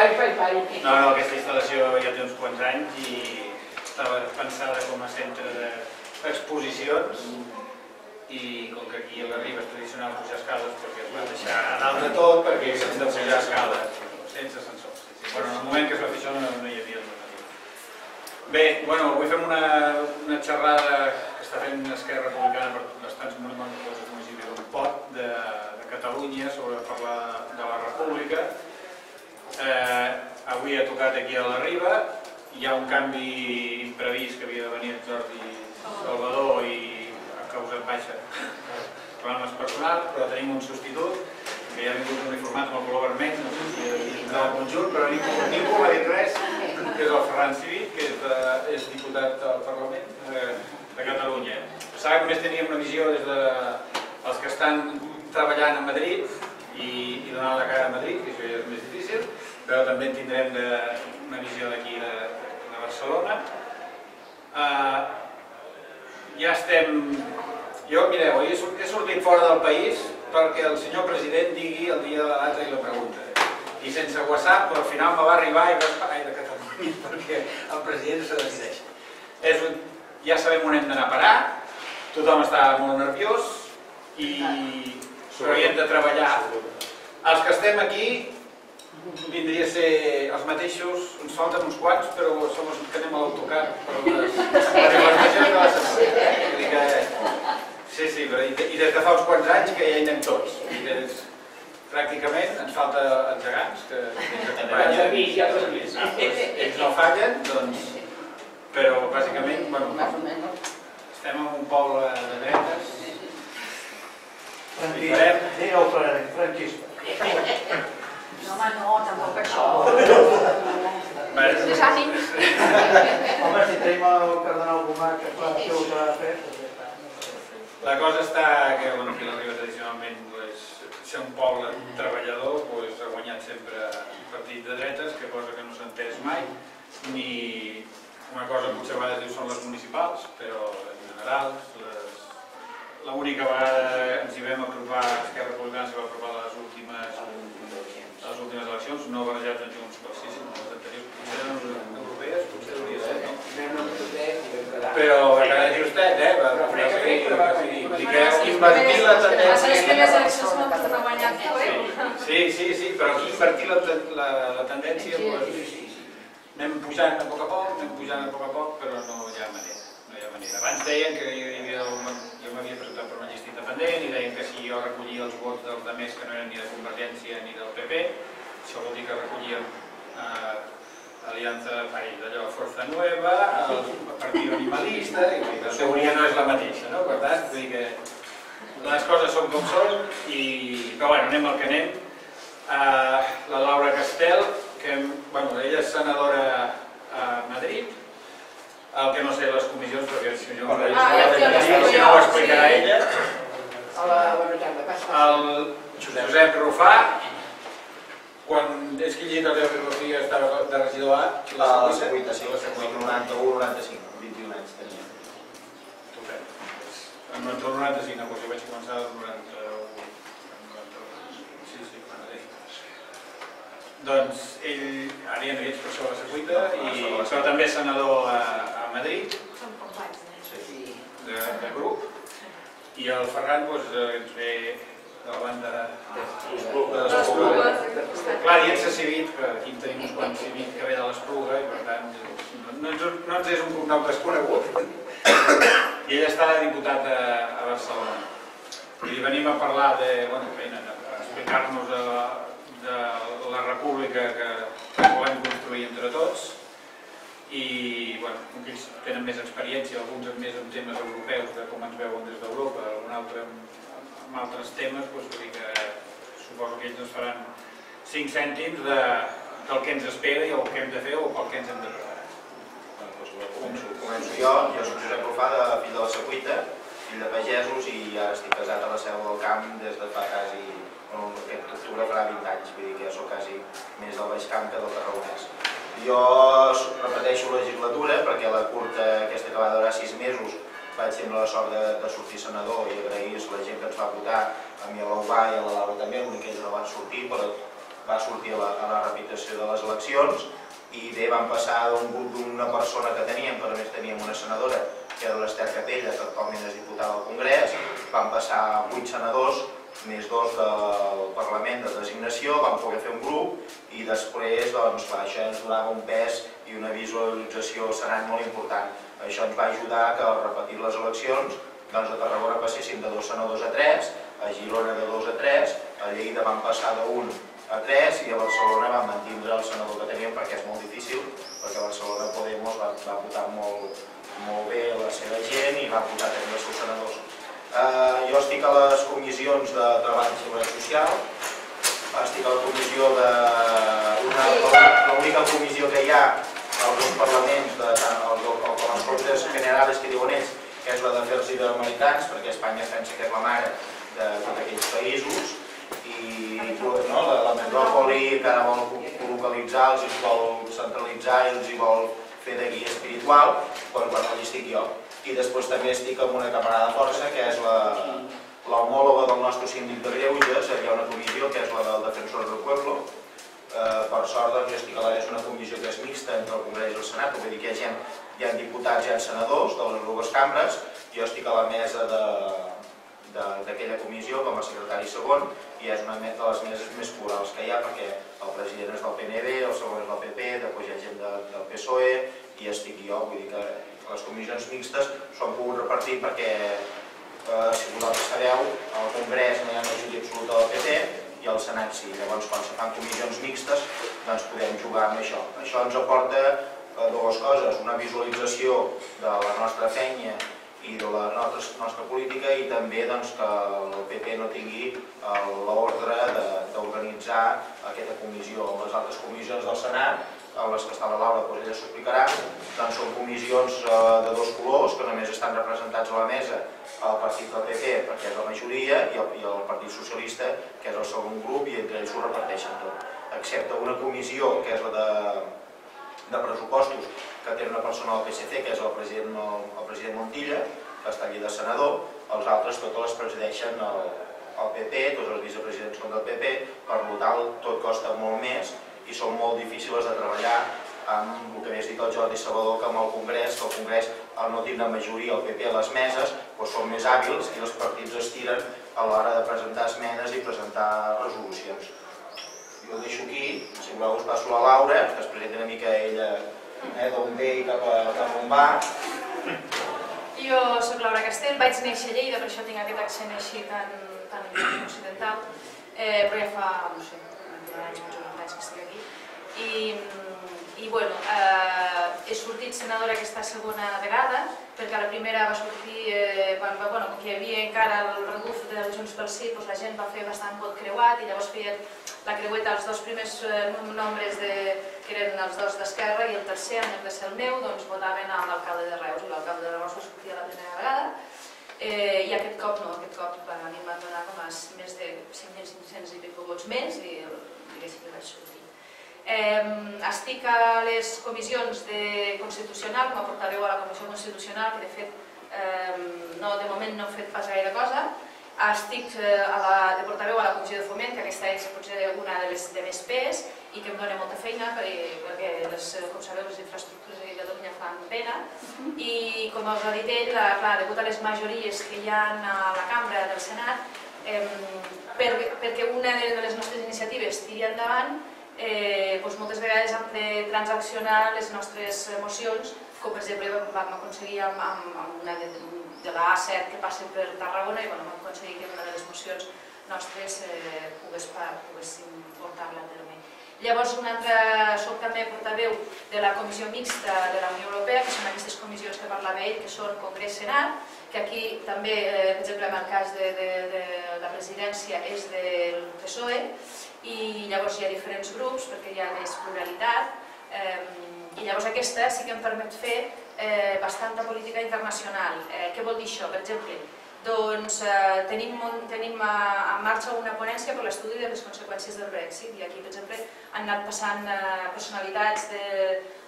Pari, pari, pari. No, no, aquesta instal·lació ja té uns quants anys i estava pensada com a centre d'exposicions i com que aquí a la riba és tradicional pujar escales perquè es va deixar a dalt de tot perquè s'han de pujar escales sense ascensor. Bueno, en el moment que es va fer això no, no hi havia alternativa. Bé, bueno, avui fem una, una xerrada que està fent Esquerra Republicana per bastants municipis del POT de, de Catalunya sobre parlar de la República. Eh, avui ha tocat aquí a la Riba, hi ha un canvi imprevist que havia de venir el Jordi Salvador i ha causat baixa problemes personals, però tenim un substitut que ja ha vingut uniformat amb el color vermell, no sé si al conjunt, però ningú, ningú m'ha dit res, que és el Ferran Civit, que és, de, és diputat al Parlament de, de Catalunya. Saben que més teníem una visió des de els que estan treballant a Madrid i, i donant la cara a Madrid, que això ja és més difícil, però també en tindrem de, una visió d'aquí de, de Barcelona. Uh, ja estem... Jo, mireu, he sortit fora del país perquè el senyor president digui el dia de la data i la pregunta. I sense WhatsApp, però al final me va arribar i vaig pagar de Catalunya perquè el president se decideix. És un... Ja sabem on hem d'anar a parar, tothom està molt nerviós i però hi hem de treballar. Els que estem aquí vindria a ser els mateixos, ens falten uns quants, però som els que anem a l'autocar per les, de la setmana. Sí, sí, però i, i des de fa uns quants anys que ja hi anem tots. I des, pràcticament ens falta els gegants, que, Ja has vist, ja. Ah, ells no fallen, doncs, però bàsicament, bueno, Más o menos. estem en un poble de dretes, Franquista, digue-ho Frank, franquista. Home, no, això. Si tenim el cardenal Gomà que fa seu que ha fet. La cosa està que, bueno, que la Riba tradicionalment pues, ser un poble treballador pues, ha guanyat sempre partit de dretes, que cosa que no s'ha entès mai, ni una cosa potser a vegades diu són les municipals, però en general l'única vegada ens hi vam apropar, Esquerra Republicana s'hi va apropar a les últimes, a les últimes eleccions, no barrejats en Junts pel Sí, sinó les anteriors, potser eren les europees, potser hauria de ser, no? Anem amb totet i vam quedar. Però va quedar justet, eh? Va, va, va, seguir, va seguir. Vull dir que invertir la les tendència... primeres eleccions guanyar eh? Sí, sí, sí, però aquí invertir la, la, la tendència, doncs, anem pujant a poc a poc, anem pujant a poc a poc, però no hi ha manera. No hi ha manera. Abans deien que hi havia jo m'havia presentat per una llista independent i deien que si jo recollia els vots dels altres que no eren ni de Convergència ni del PP, això vol dir que recollíem eh, Alianza, ai, d'allò, Forza Nueva, el Partit Animalista, i la teoria no és la mateixa, no? Per tant, vull dir que les coses són com són, i, però bueno, anem al que anem. Uh, la Laura Castel, que bueno, ella és senadora a Madrid, el que no sé les comissions, perquè el senyor Ah, ja senyor explico ho jo, explicarà sí. ella. Hola, bona tarda. Passa. El Josep Rufà, quan és que he llegit el teu biografia estava de regidor A, La, la Següita, sí, la la Següita. 91, 95, 21 anys tenia. Estupend. En el 95, doncs jo vaig començar el 91. Sí, sí, quan era Doncs ell, ara ja no hi ets per sobre la secuita, i, però també és senador a, a Madrid, Són companys, eh? Sí. de, de grup, i el Ferran doncs, eh, ens ve de la banda de, de Les l'Espluga. Clar, i ets a Civit, que aquí en tenim uns quants Civit que ve de l'Espluga, i per tant no, no, ens, no ens és un cognom desconegut. I ell està de diputat a, a Barcelona. I venim a parlar de, bueno, bé, a, a explicar-nos de, de la república que, que volem construir entre tots i bueno, ells tenen més experiència, alguns amb més en temes europeus de com ens veuen des d'Europa, algun altre amb, amb altres temes, doncs, vull dir que suposo que ells ens faran 5 cèntims de, del que ens espera i el que hem de fer o pel que ens hem de preparar. Bueno, doncs començo, començo jo, jo soc Josep Rufà, de fill de la Secuita, fill de pagesos i ara estic casat a la Seu del Camp des de fa quasi, bueno, aquest octubre farà 20 anys, vull dir que ja sóc quasi més del Baix Camp que del Tarragonès. Jo repeteixo legislatura perquè la curta aquesta que va durar 6 mesos vaig tenir la sort de, de sortir senador i agrair a la gent que ens va votar, a mi a l'Eubà i a la Laura també, l'únic que ells no van sortir, però va sortir a la, a la repetició de les eleccions i bé, van passar d'un grup d'una persona que teníem, però a més teníem una senadora que era l'Ester Capella, que actualment és diputada al Congrés, van passar vuit senadors, més dos del Parlament de designació, vam poder fer un grup i després doncs, clar, això ens donava un pes i una visualització al Senat molt important. Això ens va ajudar que al repetir les eleccions doncs, a Tarragona passéssim de dos senadors a tres, a Girona de dos a tres, a Lleida van passar d'un a 3 i a Barcelona vam mantindre el senador que teníem perquè és molt difícil, perquè a Barcelona Podemos va, va votar molt, molt bé la seva gent i va votar també els seus senadors. Uh, jo estic a les comissions de Treball i Seguretat Social, estic a la comissió de... L'única comissió que hi ha als dos parlaments, de, tant els, els, els Cortes Generales que diuen ells, que és la d'Afers Iberoamericans, perquè Espanya pensa que és la mare de tots aquells països, i no, la, metròpoli que ara vol localitzar, els vol centralitzar i els hi vol fer de guia espiritual, doncs bueno, allà estic jo. I després també estic amb una camarada força, que és la l'homòloga del nostre síndic de Greuges, hi ha una comissió que és la del Defensor del Pueblo, eh, per sort doncs, jo estic a la, és una comissió que és mixta entre el Congrés i el Senat, vull dir que hi ha gent, hi ha diputats, hi ha senadors de les dues cambres, jo estic a la mesa d'aquella comissió com a secretari segon i és una de les meses més plurals que hi ha perquè el president és del PNB, el segon és del PP, després hi ha gent de, del PSOE i estic jo, vull dir que les comissions mixtes s'ho han pogut repartir perquè eh, si vosaltres sabeu, al Congrés no hi ha majoria absoluta del PP i al Senat sí, llavors quan se fan comissions mixtes doncs podem jugar amb això. Això ens aporta eh, dues coses, una visualització de la nostra feina i de la nostra, nostra política i també doncs, que el PP no tingui l'ordre d'organitzar aquesta comissió. Les altres comissions del Senat, en les que està la Laura, doncs ella s'ho explicarà, doncs són comissions eh, de dos colors que només estan representats a la mesa el partit del PP, perquè és la majoria, i el, i el Partit Socialista, que és el segon grup, i entre ells s'ho reparteixen tot. Excepte una comissió, que és la de, de pressupostos, que té una persona del PSC, que és el president, el, president Montilla, que està allí de senador, els altres totes les presideixen el, el PP, tots els vicepresidents són del PP, per tant tot costa molt més i són molt difícils de treballar amb el que havies dit el Jordi Salvador, que amb el Congrés, que el Congrés al no tindre majoria el PP a les meses, doncs són més hàbils i els partits es tiren a l'hora de presentar esmenes i presentar resolucions. Jo ho deixo aquí, si voleu us passo a la Laura, que es presenti una mica ella eh, d'on ve i cap, a, on va. Jo sóc Laura Castell, vaig néixer a Lleida, per això tinc aquest accent així tan, tan occidental, eh, però ja fa, no sé, 20 anys, estic aquí. I, i bueno, eh, he sortit senadora aquesta segona vegada, perquè la primera va sortir, eh, quan, bueno, que hi havia encara el reduf de Junts pel Sí, doncs la gent va fer bastant vot creuat i llavors feien la creueta els dos primers eh, nombres de, que eren els dos d'Esquerra i el tercer, en lloc de ser el meu, doncs votaven a l'alcalde de Reus i l'alcalde de Reus va sortir la primera vegada. Eh, I aquest cop no, aquest cop a mi em van donar com a més de 5.500 i pico vots més i diguéssim que vaig sortir. Eh, estic a les comissions de Constitucional, com a portaveu a la Comissió Constitucional, que de fet eh, no, de moment no he fet pas gaire cosa. Estic eh, a la, de portaveu a la Comissió de Foment, que aquesta és potser una de les de més pes i que em dona molta feina perquè, les, com sabeu, les infraestructures de Catalunya fan pena i com us ha dit ell, la, clar, degut a les majories que hi ha a la cambra del Senat, eh, per, perquè una de les nostres iniciatives tiri endavant, eh, doncs moltes vegades hem de transaccionar les nostres mocions, com per exemple vam aconseguir amb, una de, de la A7 que passa per Tarragona i bueno, vam aconseguir que una de les mocions nostres eh, portar-la a terme. Llavors, un altre, soc també portaveu de la Comissió Mixta de la Unió Europea, que són aquestes comissions que parlava ell, que són Congrés-Senat, que aquí també, eh, per exemple, en el cas de, de, de la presidència és del PSOE, i llavors hi ha diferents grups perquè hi ha més pluralitat eh, i llavors aquesta sí que em permet fer eh, bastanta política internacional. Eh, què vol dir això? Per exemple, doncs eh, tenim, tenim en marxa una ponència per l'estudi de les conseqüències del Brexit i aquí, per exemple, han anat passant eh, personalitats de,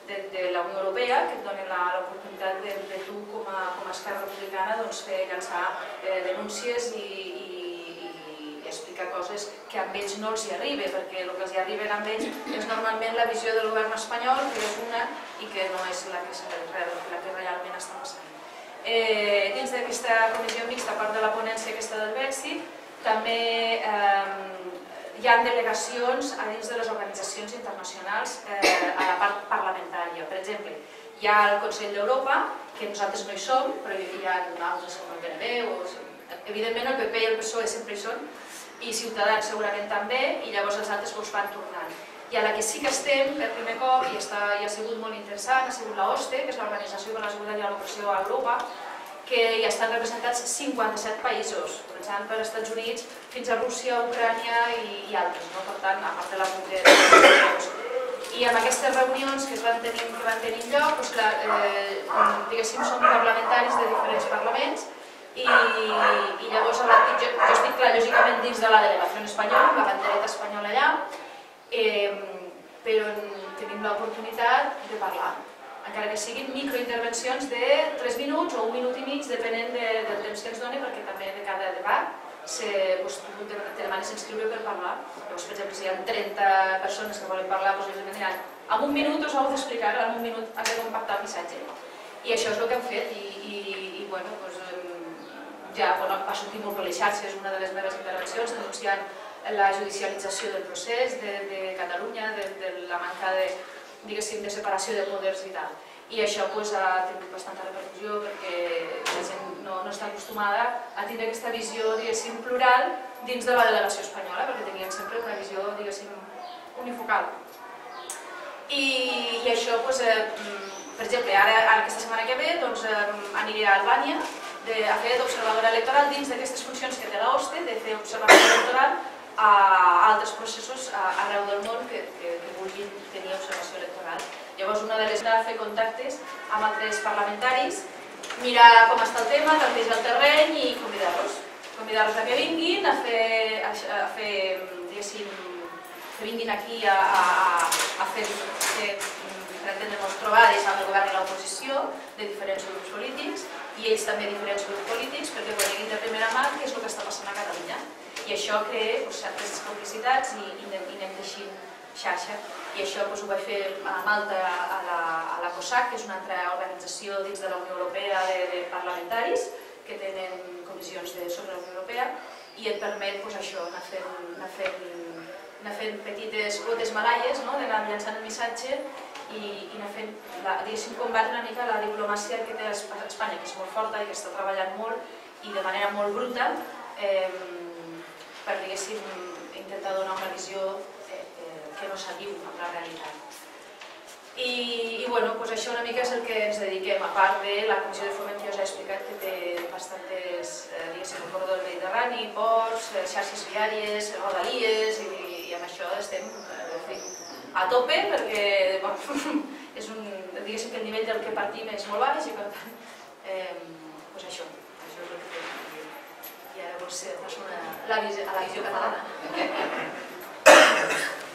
de, de la Unió Europea que et donen l'oportunitat de, de tu com a, com a Esquerra Republicana doncs, fer llançar eh, denúncies i, i, i explicar coses que a ells no els hi arriba, perquè el que els hi arriba a ells és normalment la visió del govern espanyol, que és una i que no és la que, la que realment està passant. Eh, dins d'aquesta comissió mixta, a part de la ponència aquesta del Brexit, també eh, hi ha delegacions a dins de les organitzacions internacionals eh, a la part parlamentària. Per exemple, hi ha el Consell d'Europa, que nosaltres no hi som, però hi ha altres com el PNB, o, evidentment el PP i el PSOE sempre hi són, i Ciutadans segurament també, i llavors els altres us van tornant. I a la que sí que estem per primer cop, i, està, i ha sigut molt interessant, ha sigut la OSTE, que és l'Organització per la Seguretat i la Cooperació a Europa, que hi estan representats 57 països, començant per Estats Units fins a Rússia, Ucrània i, altres, no? per tant, a part de la de i amb aquestes reunions que es van tenir, que van tenir lloc, doncs, la, eh, diguéssim, som parlamentaris de diferents parlaments i, i llavors jo, jo estic clar, lògicament dins de la delegació espanyola, la bandereta espanyola allà, eh, però tenim l'oportunitat de parlar, encara que siguin microintervencions de 3 minuts o un minut i mig, depenent de, del temps que ens doni, perquè també de cada debat se, pues, tu te, demanes inscriure per parlar. Llavors, per exemple, si hi ha 30 persones que volen parlar, doncs ells diran en un minut us heu d'explicar, en un minut has de compactar el missatge. I això és el que hem fet i, i, i bueno, doncs, ja bueno, va sortir molt per les xarxes una de les meves intervencions denunciant la judicialització del procés de, de Catalunya, de, de la manca de, diguéssim, de separació de poders i tal. I això pues, ha tingut bastanta repercussió perquè la gent no, no està acostumada a tindre aquesta visió diguéssim plural dins de la delegació espanyola perquè tenien sempre una visió diguéssim unifocal. I, i això pues, eh, per exemple ara, ara aquesta setmana que ve doncs, eh, aniré a Albània de, a fer d'observadora electoral dins d'aquestes funcions que té l'OSTE de fer observació electoral a altres processos arreu del món que, que, que vulguin tenir observació electoral Llavors, una de les de fer contactes amb altres parlamentaris, mirar com està el tema, tantejar el terreny i convidar-los. Convidar-los a que vinguin, a fer, a, a fer diguéssim, que vinguin aquí a, a, a fer, fer per entendre trobades amb el govern i l'oposició de diferents grups polítics i ells també diferents grups polítics perquè coneguin de primera mà què és el que està passant a Catalunya. I això crea pues, certes complicitats i, i anem teixint xarxa i això doncs, ho vaig fer a Malta a la, a la COSAC, que és una altra organització dins de la Unió Europea de, de parlamentaris que tenen comissions de, sobre la Unió Europea i et permet doncs, això, anar fent, anar fent, anar fent petites quotes malaies, no? d'anar llançant el missatge i, i anar fent, la, diguéssim, combatre una mica la diplomàcia que té Espanya, que és molt forta i que està treballant molt i de manera molt bruta eh, per, intentar donar una visió que no s'adiu amb la realitat. I, i bueno, pues això una mica és el que ens dediquem, a part de la Comissió de Foment que us he explicat que té bastantes, eh, diguéssim, el corredor del Mediterrani, ports, eh, xarxes viàries, rodalies, i, i amb això estem eh, a tope perquè bueno, és un, diguéssim que el nivell del que partim és molt baix i per tant, eh, pues això, això és el que fem. Passo una, la a la visió catalana.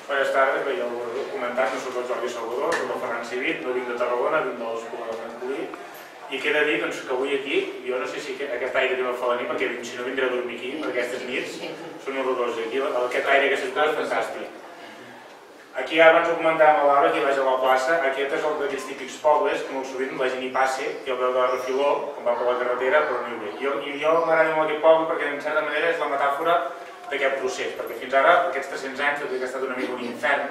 Bones tardes, bé, ja no soc el Jordi Salvador, el Ferran Civit, no vinc de Tarragona, vinc dels Pobres Francolí, i queda dir doncs, que avui aquí, jo no sé si aquest aire que me fa venir, perquè si no vindré a dormir aquí, perquè aquestes nits són horroroses, aquí aquest aire que s'està és fantàstic. Aquí abans ho comentàvem a l'hora, aquí vaig a la plaça, aquest és el d'aquests típics pobles que molt sovint la gent hi passa i el veu de la refiló, quan va per la carretera, però no hi ve. Jo, I jo m'agrada molt aquest poble perquè en certa manera és la metàfora d'aquest procés, perquè fins ara, aquests 300 anys, tot i que ha estat una mica un infern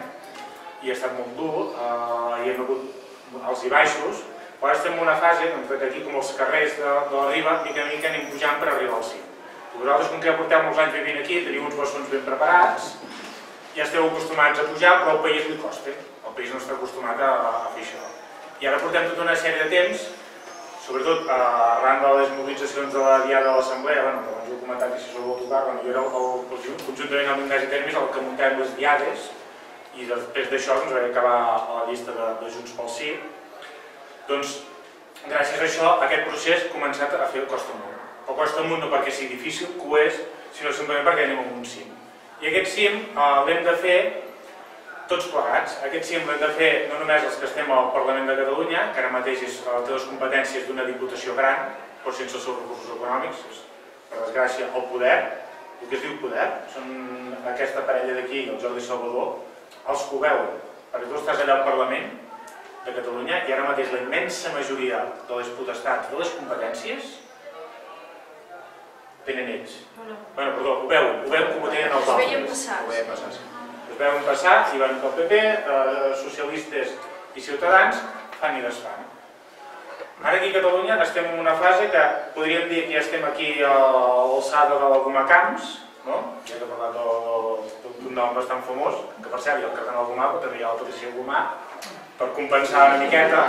i ha estat molt dur, eh, hi hem hagut alts i baixos, però estem en una fase doncs, que aquí, com els carrers de, de la riba, mica en mica anem pujant per arribar al cim. Vosaltres, com que ja porteu molts anys vivint aquí, teniu uns bessons ben preparats, ja esteu acostumats a pujar, però al país li costa. El país no està acostumat a, fer això. I ara portem tota una sèrie de temps sobretot eh, arran de les mobilitzacions de la Diada de l'Assemblea, bueno, que abans ho he comentat i si s'ho vol tocar, bueno, jo era el, el, conjuntament amb l'Ignasi Termes el que muntem les Diades i després d'això doncs, vaig acabar a la llista de, de Junts pel Sí. Doncs, gràcies a això, aquest procés ha començat a fer el costa amunt. El costa amunt no perquè sigui difícil, que ho és, sinó simplement perquè anem a un cim. I aquest cim eh, l'hem de fer tots plegats. Aquest sí hem de fer no només els que estem al Parlament de Catalunya, que ara mateix és, eh, té les competències d'una diputació gran, però sense els seus recursos econòmics, és, per desgràcia, el poder, el que es diu poder, són aquesta parella d'aquí, el Jordi Salvador, els que ho veuen, perquè tu estàs allà al Parlament de Catalunya i ara mateix la immensa majoria de les potestats, de les competències, tenen ells. Bueno, Bueno, perdó, ho veuen, ho veuen com ho tenen els els veiem altres. passar. Ho veiem passar, sí. Es veuen passar i van pel PP, eh, socialistes i ciutadans fan i desfan. Ara aquí a Catalunya estem en una fase que podríem dir que ja estem aquí a l'alçada de la Gomà Camps, no? ja que he parlat d'un nom bastant famós, que per cert hi ha el cardenal Gomà, però també hi ha la Patricia Gomà, per compensar una miqueta,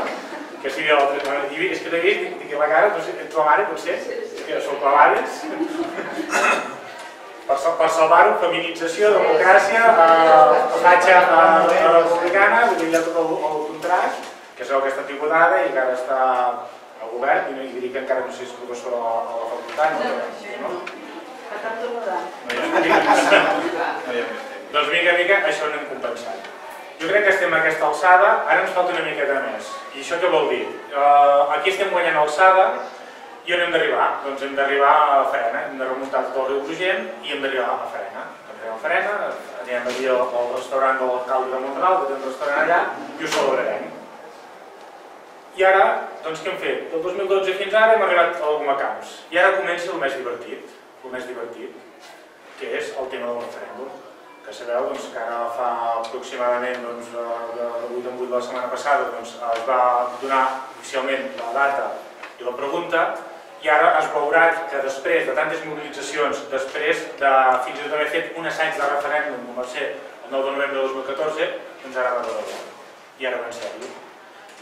que si l'altre... I és que t'he vist, dic, la cara, no sé, ets la mare, potser? És que sou clavades. per, per salvar-ho, feminització, democràcia, eh, fatxa eh, republicana, vull dir, hi tot el, el contrast, que és aquesta diputada i que ara està al govern, i, no, i diria que encara no sé si és professora a, la- a la facultat, no? no? A no hi ha, hi. Doncs mica a mica això anem compensant. Jo crec que estem a aquesta alçada, ara ens falta una miqueta més. I això què vol dir? Uh, aquí estem guanyant alçada i on hem d'arribar? Doncs hem d'arribar a Farena, hem de remuntar tot el riu Brugent i hem d'arribar a Farena. Arribem a Farena, anirem allí al, al restaurant de l'alcalde de Montreal, que té un restaurant allà, i ho celebrarem. I ara, doncs què hem fet? Del 2012 fins ara hem arribat a alguna camps. I ara comença el més divertit, el més divertit, que és el tema del referèndum que sabeu doncs, que ara fa aproximadament doncs, de, de 8 en 8 de la setmana passada doncs, es va donar oficialment la data i la pregunta i ara es veurà que després de tantes mobilitzacions, després de fins i tot haver fet un assaig de referèndum com va ser el 9 de novembre de 2014, doncs ara va debò. I ara va en sèrio.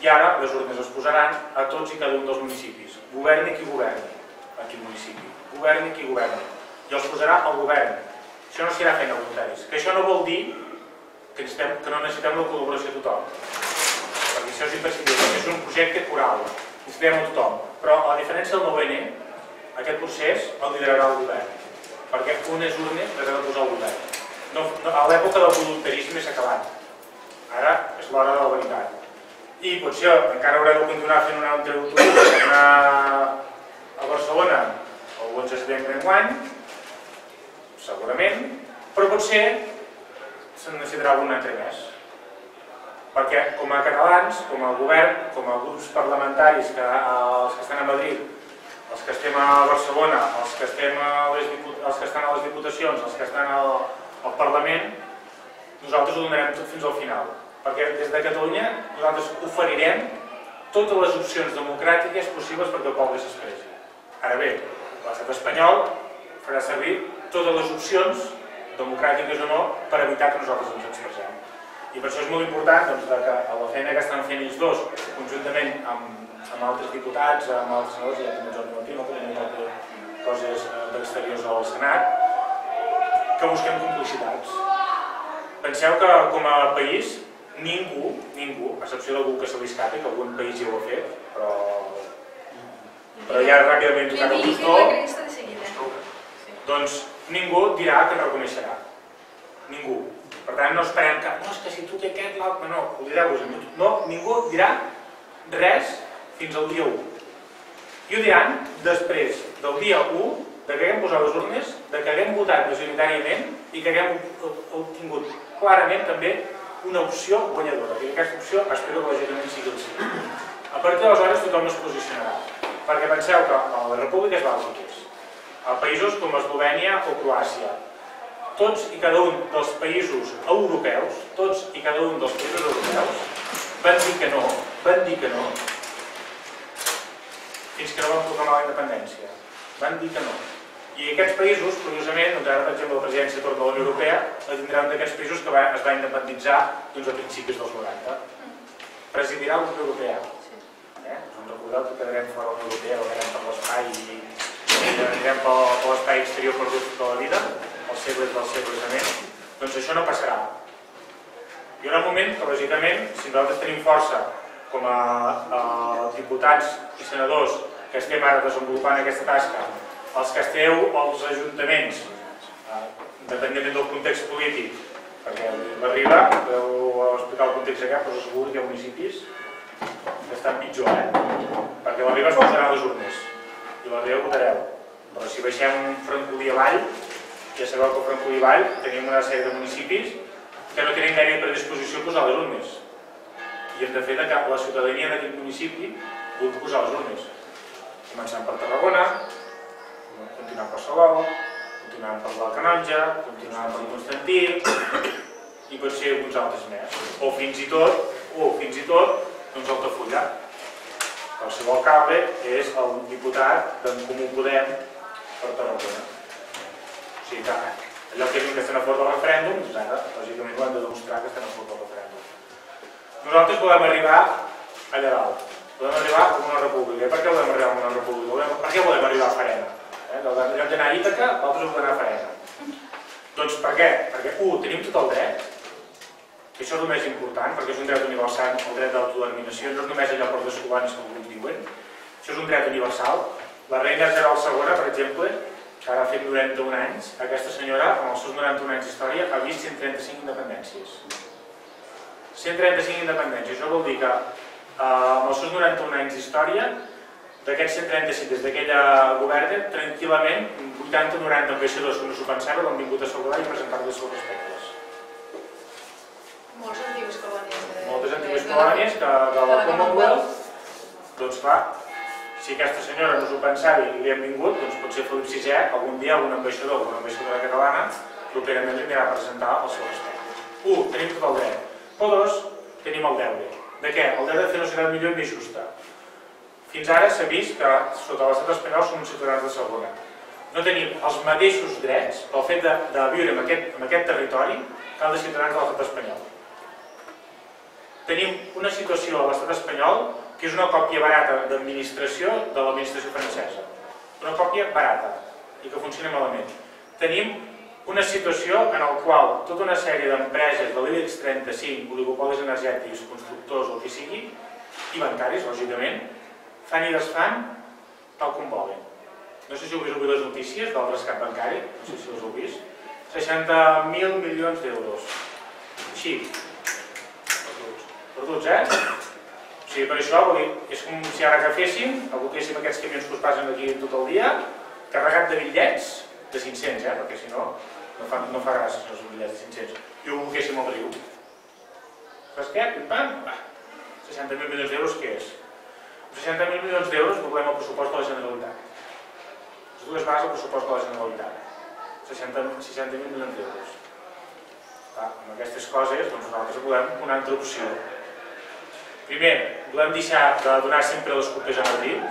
I ara les urnes es posaran a tots i cada un dels municipis. Governi qui governi a quin municipi. Governi qui governi. I els posarà el govern. Això no serà feina voluntaris. Que això no vol dir que, necessitem, que no necessitem la col·laboració de tothom. Perquè això és imprescindible. És un projecte coral. Necessitem a tothom. Però a diferència del 9-N, aquest procés el liderarà el govern. Perquè unes urnes les ha de posar el govern. No, no, a l'època del voluntarisme s'ha acabat. Ara és l'hora de la veritat. I potser encara haureu de continuar fent una altra autobús a Barcelona el 11 de setembre enguany, segurament, però potser se'n necessitarà algun altre més. Perquè com a catalans, com a govern, com a grups parlamentaris, que, els que estan a Madrid, els que estem a Barcelona, els que, estem a les, els que estan a les diputacions, els que estan al, al Parlament, nosaltres ho donarem tot fins al final. Perquè des de Catalunya nosaltres oferirem totes les opcions democràtiques possibles perquè el poble s'expressi. Ara bé, l'estat espanyol farà servir totes les opcions, democràtiques o no, per evitar que nosaltres ens expressem. I per això és molt important doncs, de que a la feina que estan fent ells dos, conjuntament amb, amb altres diputats, amb els senadors, ja tenim Jordi Martí, no tenim altres coses eh, d'exteriors al Senat, que busquem complicitats. Penseu que com a país ningú, ningú, a excepció d'algú que se li escapi, que algun país ja ho ha fet, però, però ja ràpidament tocat el seguida. doncs ningú dirà que reconeixerà. Ningú. Per tant, no esperem que, no, és que si tu té aquest, l'altre, no, oblideu-vos a mi. No, ningú dirà res fins al dia 1. I ho diran després del dia 1 de que haguem posat les urnes, de que haguem votat majoritàriament i que haguem obtingut clarament també una opció guanyadora. I aquesta opció espero que lògicament sigui el sí. A partir d'aleshores tothom es posicionarà. Perquè penseu que a les repúbliques bàltiques, a països com Eslovènia o Croàcia, tots i cada un dels països europeus, tots i cada un dels països europeus, van dir que no, van dir que no, fins que no van proclamar la independència. Van dir que no. I aquests països, curiosament, doncs ara, per exemple, la presidència torna a la Unió Europea, la tindrà un d'aquests països que va, es va independitzar doncs, a principis dels 90. Presidirà la Unió Europea. Eh? Us recordeu que quedarem fora de la Unió Europea, per l'espai i anirem per, l'espai exterior perdut tota la vida, els segles dels segles a més. Doncs això no passarà. Hi haurà un moment que, lògicament, si nosaltres tenim força com a, a diputats i senadors que estem ara desenvolupant aquesta tasca, els que esteu als ajuntaments, eh, independentment del context polític, perquè la Riba, podeu explicar el context aquest, però segur que hi ha municipis que estan pitjor, eh? Perquè la Riba es posarà les urnes i la votareu. Però si baixem francolí avall, Ja sabeu que Francolí Vall tenim una sèrie de municipis que no tenen gaire predisposició a posar les urnes. I hem de fer de que la ciutadania d'aquest municipi vulgui posar les urnes. Començant per Tarragona, continuant per Salou, continuant per la Canonja, continuant per Constantí i pot ser uns altres més. O fins i tot, o fins i tot, doncs Altafulla. El seu alcalde és el diputat d'en Comú Podem per Tarragona. O sigui que allò que diuen que estan a favor del referèndum, doncs ara, lògicament, ho han de demostrar que estan a favor del referèndum. Nosaltres volem arribar allà dalt. Volem arribar a una república. Per què volem arribar a una república? Volem, per què volem arribar a Farena? Eh? En lloc d'anar a Ítaca, nosaltres volem anar a Farena. Doncs per què? Perquè, un, tenim tot el dret, que això és el més important, perquè és un dret universal, el dret d'autodeterminació, no és només allò per les cubanes que alguns diuen, això és un dret universal. La reina Isabel II, per exemple, que ara ha fet 91 anys, aquesta senyora, amb els seus 91 anys d'història, ha vist 135 independències. 135 independències, això vol dir que eh, amb els seus 91 anys d'història, d'aquests 135 des d'aquella governa, tranquil·lament, 80 o 90 ambaixadors que no s'ho pensaven han vingut a saludar i presentar els respectes. Moltes antigues colònies de... Moltes antigues colònies que de la Commonwealth, doncs clar, si aquesta senyora no s'ho pensava i li hem vingut, doncs potser Felip VI, algun dia algun ambaixador o una ambaixadora catalana, properament li anirà a presentar els seus respectes. Un, tenim tot el dret. O dos, tenim el deure. De què? El deure de fer una societat millor i més justa. Fins ara s'ha vist que sota l'estat espanyol som ciutadans de segona. No tenim els mateixos drets pel fet de, de viure en aquest, en aquest territori que els ciutadans de l'estat espanyol. Tenim una situació a l'estat espanyol que és una còpia barata d'administració de l'administració francesa. Una còpia barata i que funciona malament. Tenim una situació en la qual tota una sèrie d'empreses de l'IBEX 35, oligopolis energètics, constructors o el que sigui, i bancaris, lògicament, fan i desfan tal com volen. No sé si heu vist avui les notícies del rescat bancari, no sé si les heu vist. 60.000 milions d'euros. Així. Perduts. Perduts, eh? O sigui, per això dir, és com si ara agaféssim, aboquéssim aquests camions que us passen aquí tot el dia, carregat de bitllets de 500, eh? perquè si no, no fa, no fa gràcia els bitllets de 500, i ho aboquéssim al riu. Saps què? Pim, pam, va. 60.000 milions d'euros què és? 60.000 milions d'euros doblem el pressupost de la Generalitat. Les dues vegades el pressupost de la Generalitat. 60.000 60 milions d'euros. Amb aquestes coses doncs nosaltres volem una altra opció. Primer, volem deixar de donar sempre les culpes a Madrid.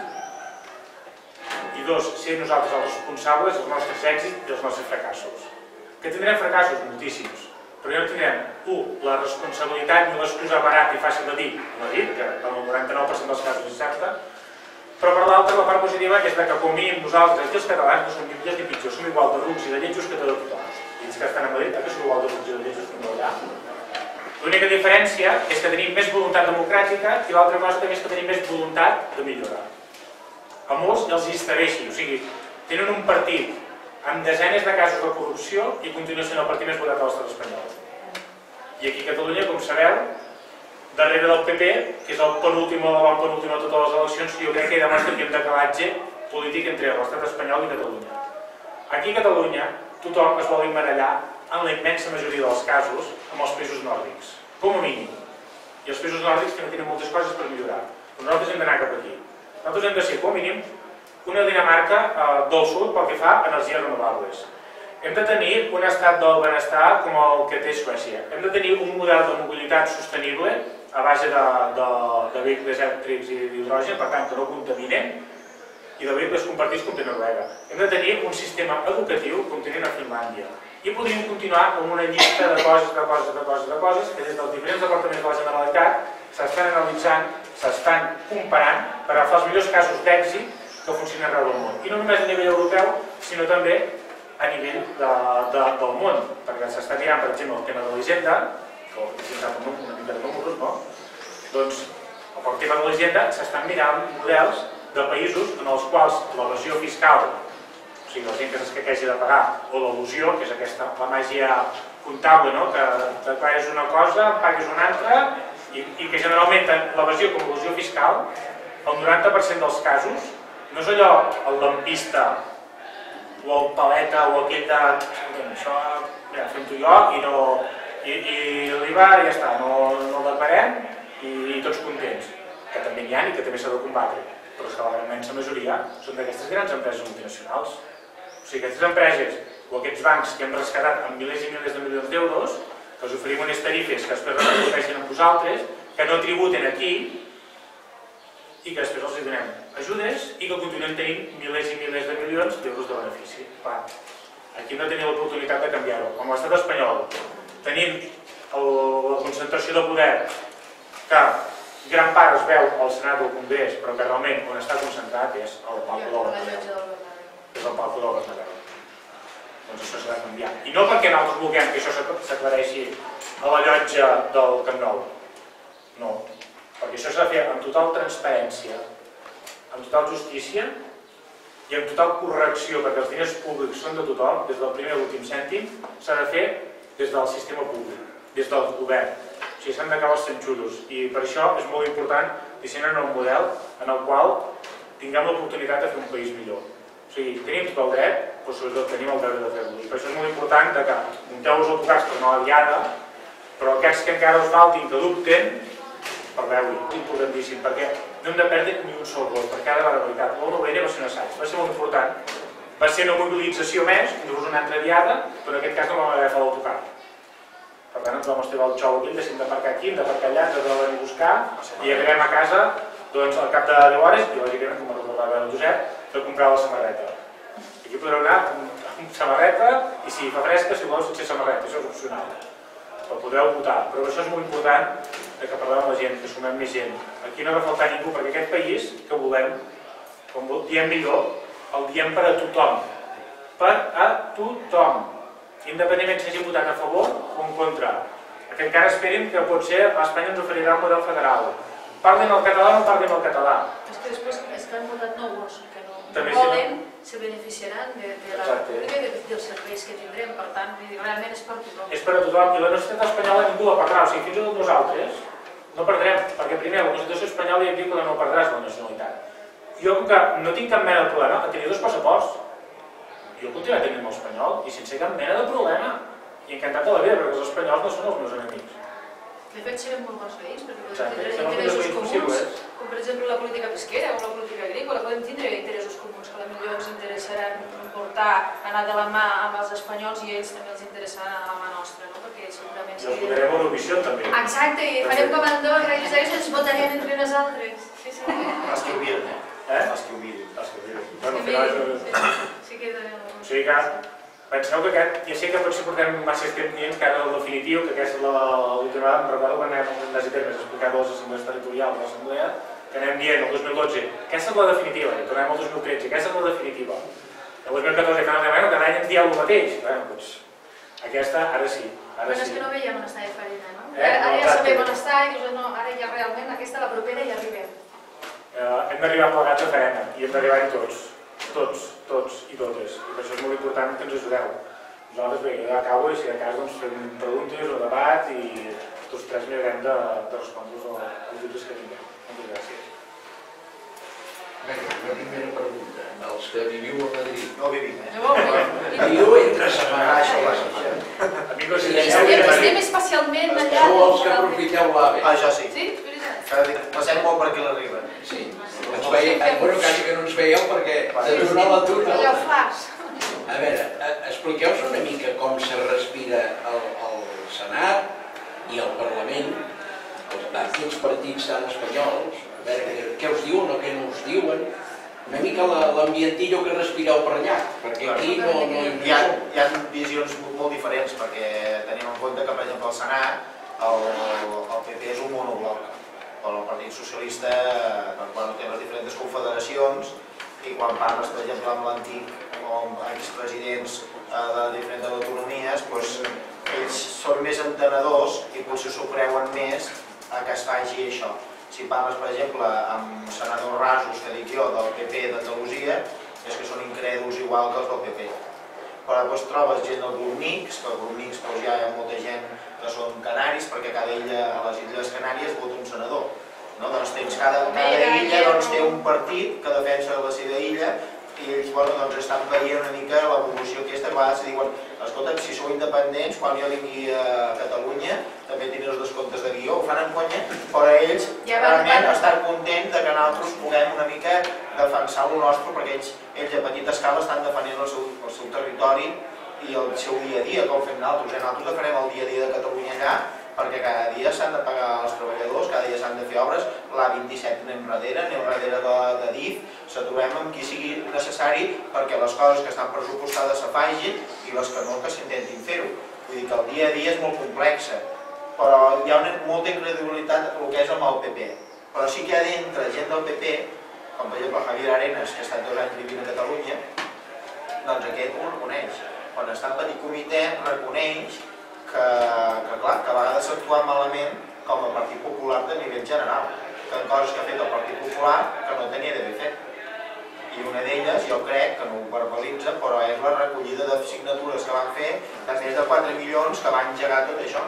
I dos, ser nosaltres els responsables dels nostres èxits i dels nostres fracassos. Que tindrem fracassos moltíssims, però ja no tindrem, un, la responsabilitat ni l'excusa barata i fàcil de dir, Madrid, que el 99% dels casos és certa, però per l'altra, la part positiva és que com mínim nosaltres i els catalans no som ni millors ni pitjors, som igual de rucs i de lletjos que tot tothom. I els que estan a Madrid també som igual de rucs i de lletjos que no allà. L'única diferència és que tenim més voluntat democràtica i l'altra cosa també és que tenim més voluntat de millorar. A molts els hi o sigui, tenen un partit amb desenes de casos de corrupció i continua sent el partit més votat de l'estat espanyol. I aquí a Catalunya, com sabeu, darrere del PP, que és el penúltim o el penúltim de totes les eleccions, jo crec que demostra que hi ha un decalatge polític entre l'estat espanyol i Catalunya. Aquí a Catalunya tothom es vol emmarallar en la immensa majoria dels casos amb els països nòrdics, com a mínim. I els països nòrdics també tenen moltes coses per millorar. Però nosaltres hem d'anar cap aquí. Nosaltres hem de ser, com a mínim, una Dinamarca eh, del sud pel que fa a energies renovables. Hem de tenir un estat del benestar com el que té Suècia. Hem de tenir un model de mobilitat sostenible a base de, de, de vehicles elèctrics i d'hidrogen, per tant que no contaminen, i de vehicles compartits com té Noruega. Hem de tenir un sistema educatiu com tenen a Finlàndia. I podríem continuar amb una llista de coses, de coses, de coses, de coses, que des dels diferents departaments de la Generalitat s'estan analitzant, s'estan comparant per agafar els millors casos d'èxit que funcionen arreu del món. I no només a nivell europeu, sinó també a nivell de, de, del món, perquè s'està mirant, per exemple, el tema de l'agenda, que ho he sap una mica de números, no? Doncs, pel tema de l'agenda, s'estan mirant models de països en els quals l'evasió fiscal, sigui, la gent que s'escaquegi de pagar, o l'al·lusió, que és aquesta, la màgia comptable, no? que te pagues una cosa, pagues una altra, i, i que generalment l'evasió com l'al·lusió fiscal, el 90% dels casos, no és allò el lampista o el paleta o aquell de això ja, fem-ho jo i no... I, i l'IVA ja està, no, no l'adverem i, i tots contents, que també n'hi ha i que també s'ha de combatre, però és que la immensa majoria són d'aquestes grans empreses multinacionals. O sigui, aquestes empreses o aquests bancs que hem rescatat amb milers i milers de milions d'euros, que us oferim unes tarifes que després repercuteixen amb vosaltres, que no tributen aquí i que després els donem ajudes i que continuem tenint milers i milers de milions d'euros de benefici. Clar, aquí no tenim l'oportunitat de canviar-ho. Com l'estat espanyol tenim el, la concentració de poder que gran part es veu al Senat o al Congrés, però que realment on està concentrat és al Palau del Bernabéu. És el Palau del Bernabéu. Doncs això s'ha de canviar. I no perquè nosaltres vulguem que això s'aclareixi a la llotja del Camp Nou. No, perquè això s'ha de fer amb total transparència, amb total justícia i amb total correcció, perquè els diners públics són de tothom, des del primer a l'últim cèntim, s'ha de fer des del sistema públic, des del govern. O sigui, s'han d'acabar els sanxudos. I per això és molt important dissenyar un model en el qual tinguem l'oportunitat de fer un país millor. Sigui, tenim tot el dret, però sobretot tenim el deure de fer-lo. I per això és molt important que munteu els autocars per una diada, però aquests que encara us faltin, que dubten, parleu-hi, importantíssim, perquè no hem de perdre ni un sol vot per cada barbaritat. El 9 va ser un assaig, va ser molt important. Va ser una mobilització més, inclús una altra diada, però en aquest cas no vam fer l'autocar. Per tant, ens vam estirar el xou aquí, hem de aparcar aquí, hem d'aparcar allà, ens de venir a buscar, i arribem a casa doncs, al cap de 10 hores, i lògicament, com recordava el Josep, de comprar la samarreta. Aquí podreu anar amb, samarreta, i si fa fresca, si voleu, sense samarreta, això és opcional. Però podreu votar. Però això és molt important que parlem amb la gent, que sumem més gent. Aquí no ha de faltar ningú, perquè aquest país que volem, com diem millor, el diem per a tothom. Per a tothom. Independentment si hagi votat a favor o en contra. Que encara esperin que potser Espanya ens oferirà un model federal. Parlin el català o no parlin el català. És que després és que han votat no no, També volen, se beneficiaran de, de la Exacte. república i de, dels serveis que tindrem. Per tant, realment és per tothom. és per a tothom i la societat espanyola ningú la perdrà, o sigui, fins i tot nosaltres no perdrem, perquè primer la Constitució espanyola ja diu que no perdràs la nacionalitat. Jo com que no tinc cap mena de problema a tenir dos passaports, jo continuaré tenint l'espanyol i sense cap mena de problema. I encantat de la vida, perquè els espanyols no són els meus enemics. De fet, serem molt bons veïns, perquè podem tindre els interessos comuns, possibles. Per exemple la política pesquera o la política agrícola, podem tindre interessos comuns que potser ens interessaran portar, anar de la mà amb els espanyols i ells també els interessaran a la mà nostra, no? perquè segurament... I els votarem a l'Eurovisió també. Exacte, i farem com Andorra i ells ens votarem entre nosaltres. Sí, sí. Els que ho miren, eh? Eh? Els que ho miren. Els que diuen. Sí, Bueno, al final sí, sí que O sigui que penseu que aquest, ja sé que potser portem massa temps dient que ara el definitiu, que aquesta és la- l'última vegada, em recordo quan anem en les termes a explicar les assemblees territorials de l'assemblea, que anem dient el 2012, aquesta és la definitiva, i tornem al 2013, aquesta és la definitiva. El 2014 que bueno, cada any ens dieu el mateix. Bueno, doncs, aquesta, ara sí, ara Bueno, és sí. que no veiem on està de farina, no? Eh, Ara, ara ja sabem on està i no, ara ja realment aquesta la propera i arribem. Eh, hem d'arribar plegats a feina i hem d'arribar-hi tots, tots, tots i totes. I per això és molt important que ens ajudeu. Nosaltres, bé, jo acabo i si de cas doncs, fem preguntes o debat i tots tres mirarem de, de respondre-vos als dubtes que tinguem. Moltes gràcies. Bé, una primera pregunta. Els que viviu a Madrid, No vivim, eh? No, no. viviu entre Samarà i Samarà. Amigos, si Estem, estem especialment allà. Sou els que aprofiteu l'AVE. Ah, jo sí. Sí, passem molt per aquí a la riba. Sí. Ens veiem, bueno, quasi que no ens veieu perquè de túnel a túnel. Allò flash. A veure, eh, expliqueu-nos una mica com se respira al, al Senat i al Parlament, els, aquests partits tan espanyols, a veure què, què us diuen o què no us diuen, una mica la- l'ambientillo que respireu per allà, perquè aquí no, no, Hi ha, hi ha visions molt, molt diferents perquè tenim en compte que, per exemple, al Senat el, el PP és un monobloc, però el Partit Socialista doncs, bueno, té les diferents confederacions i quan parles, per exemple, amb l'antic o amb expresidents eh, de diferents autonomies, doncs, ells són més entenedors i potser s'ho creuen més a que es faci això. Si parles, per exemple, amb senadors rasos, que dic jo, del PP d'Andalusia, és que són incrèduls igual que els del PP. Però després trobes gent del grup Mix, que al grup Mix doncs, ja hi ha molta gent que són canaris, perquè cada illa a les Illes Canàries vota un senador. No? Doncs tens cada, cada illa doncs, té un partit que defensa la seva illa i ells bueno, doncs estan veient una mica l'evolució aquesta, a vegades diuen escolta, si sou independents, quan jo vingui a Catalunya també tindré els descomptes de guió, ho fan en conya, però ells Ja van- realment van- estan contents de que nosaltres puguem una mica defensar el nostre, perquè ells, ells a petita escala estan defendent el seu, el seu territori i el seu dia a dia, com fem nosaltres. Eh? Nosaltres defensem el dia a dia de Catalunya allà, perquè cada dia s'han de pagar els treballadors, cada dia s'han de fer obres, la 27 anem darrere, anem darrere de, de DIF, s'aturem amb qui sigui necessari perquè les coses que estan pressupostades se facin i les que no que s'intentin fer-ho. Vull dir que el dia a dia és molt complexa, però hi ha una, molta incredibilitat el que és amb el PP. Però sí que hi ha dintre gent del PP, com per exemple Javier Arenas, que ha estat dos anys vivint a Catalunya, doncs aquest ho reconeix. Quan està en petit comitè reconeix que, que clar, que a vegades actuat malament com a Partit Popular de nivell general, que en coses que ha fet el Partit Popular que no tenia d'haver fet. I una d'elles, jo crec, que no ho verbalitza, però és la recollida de signatures que van fer de més de 4 milions que van engegar tot això.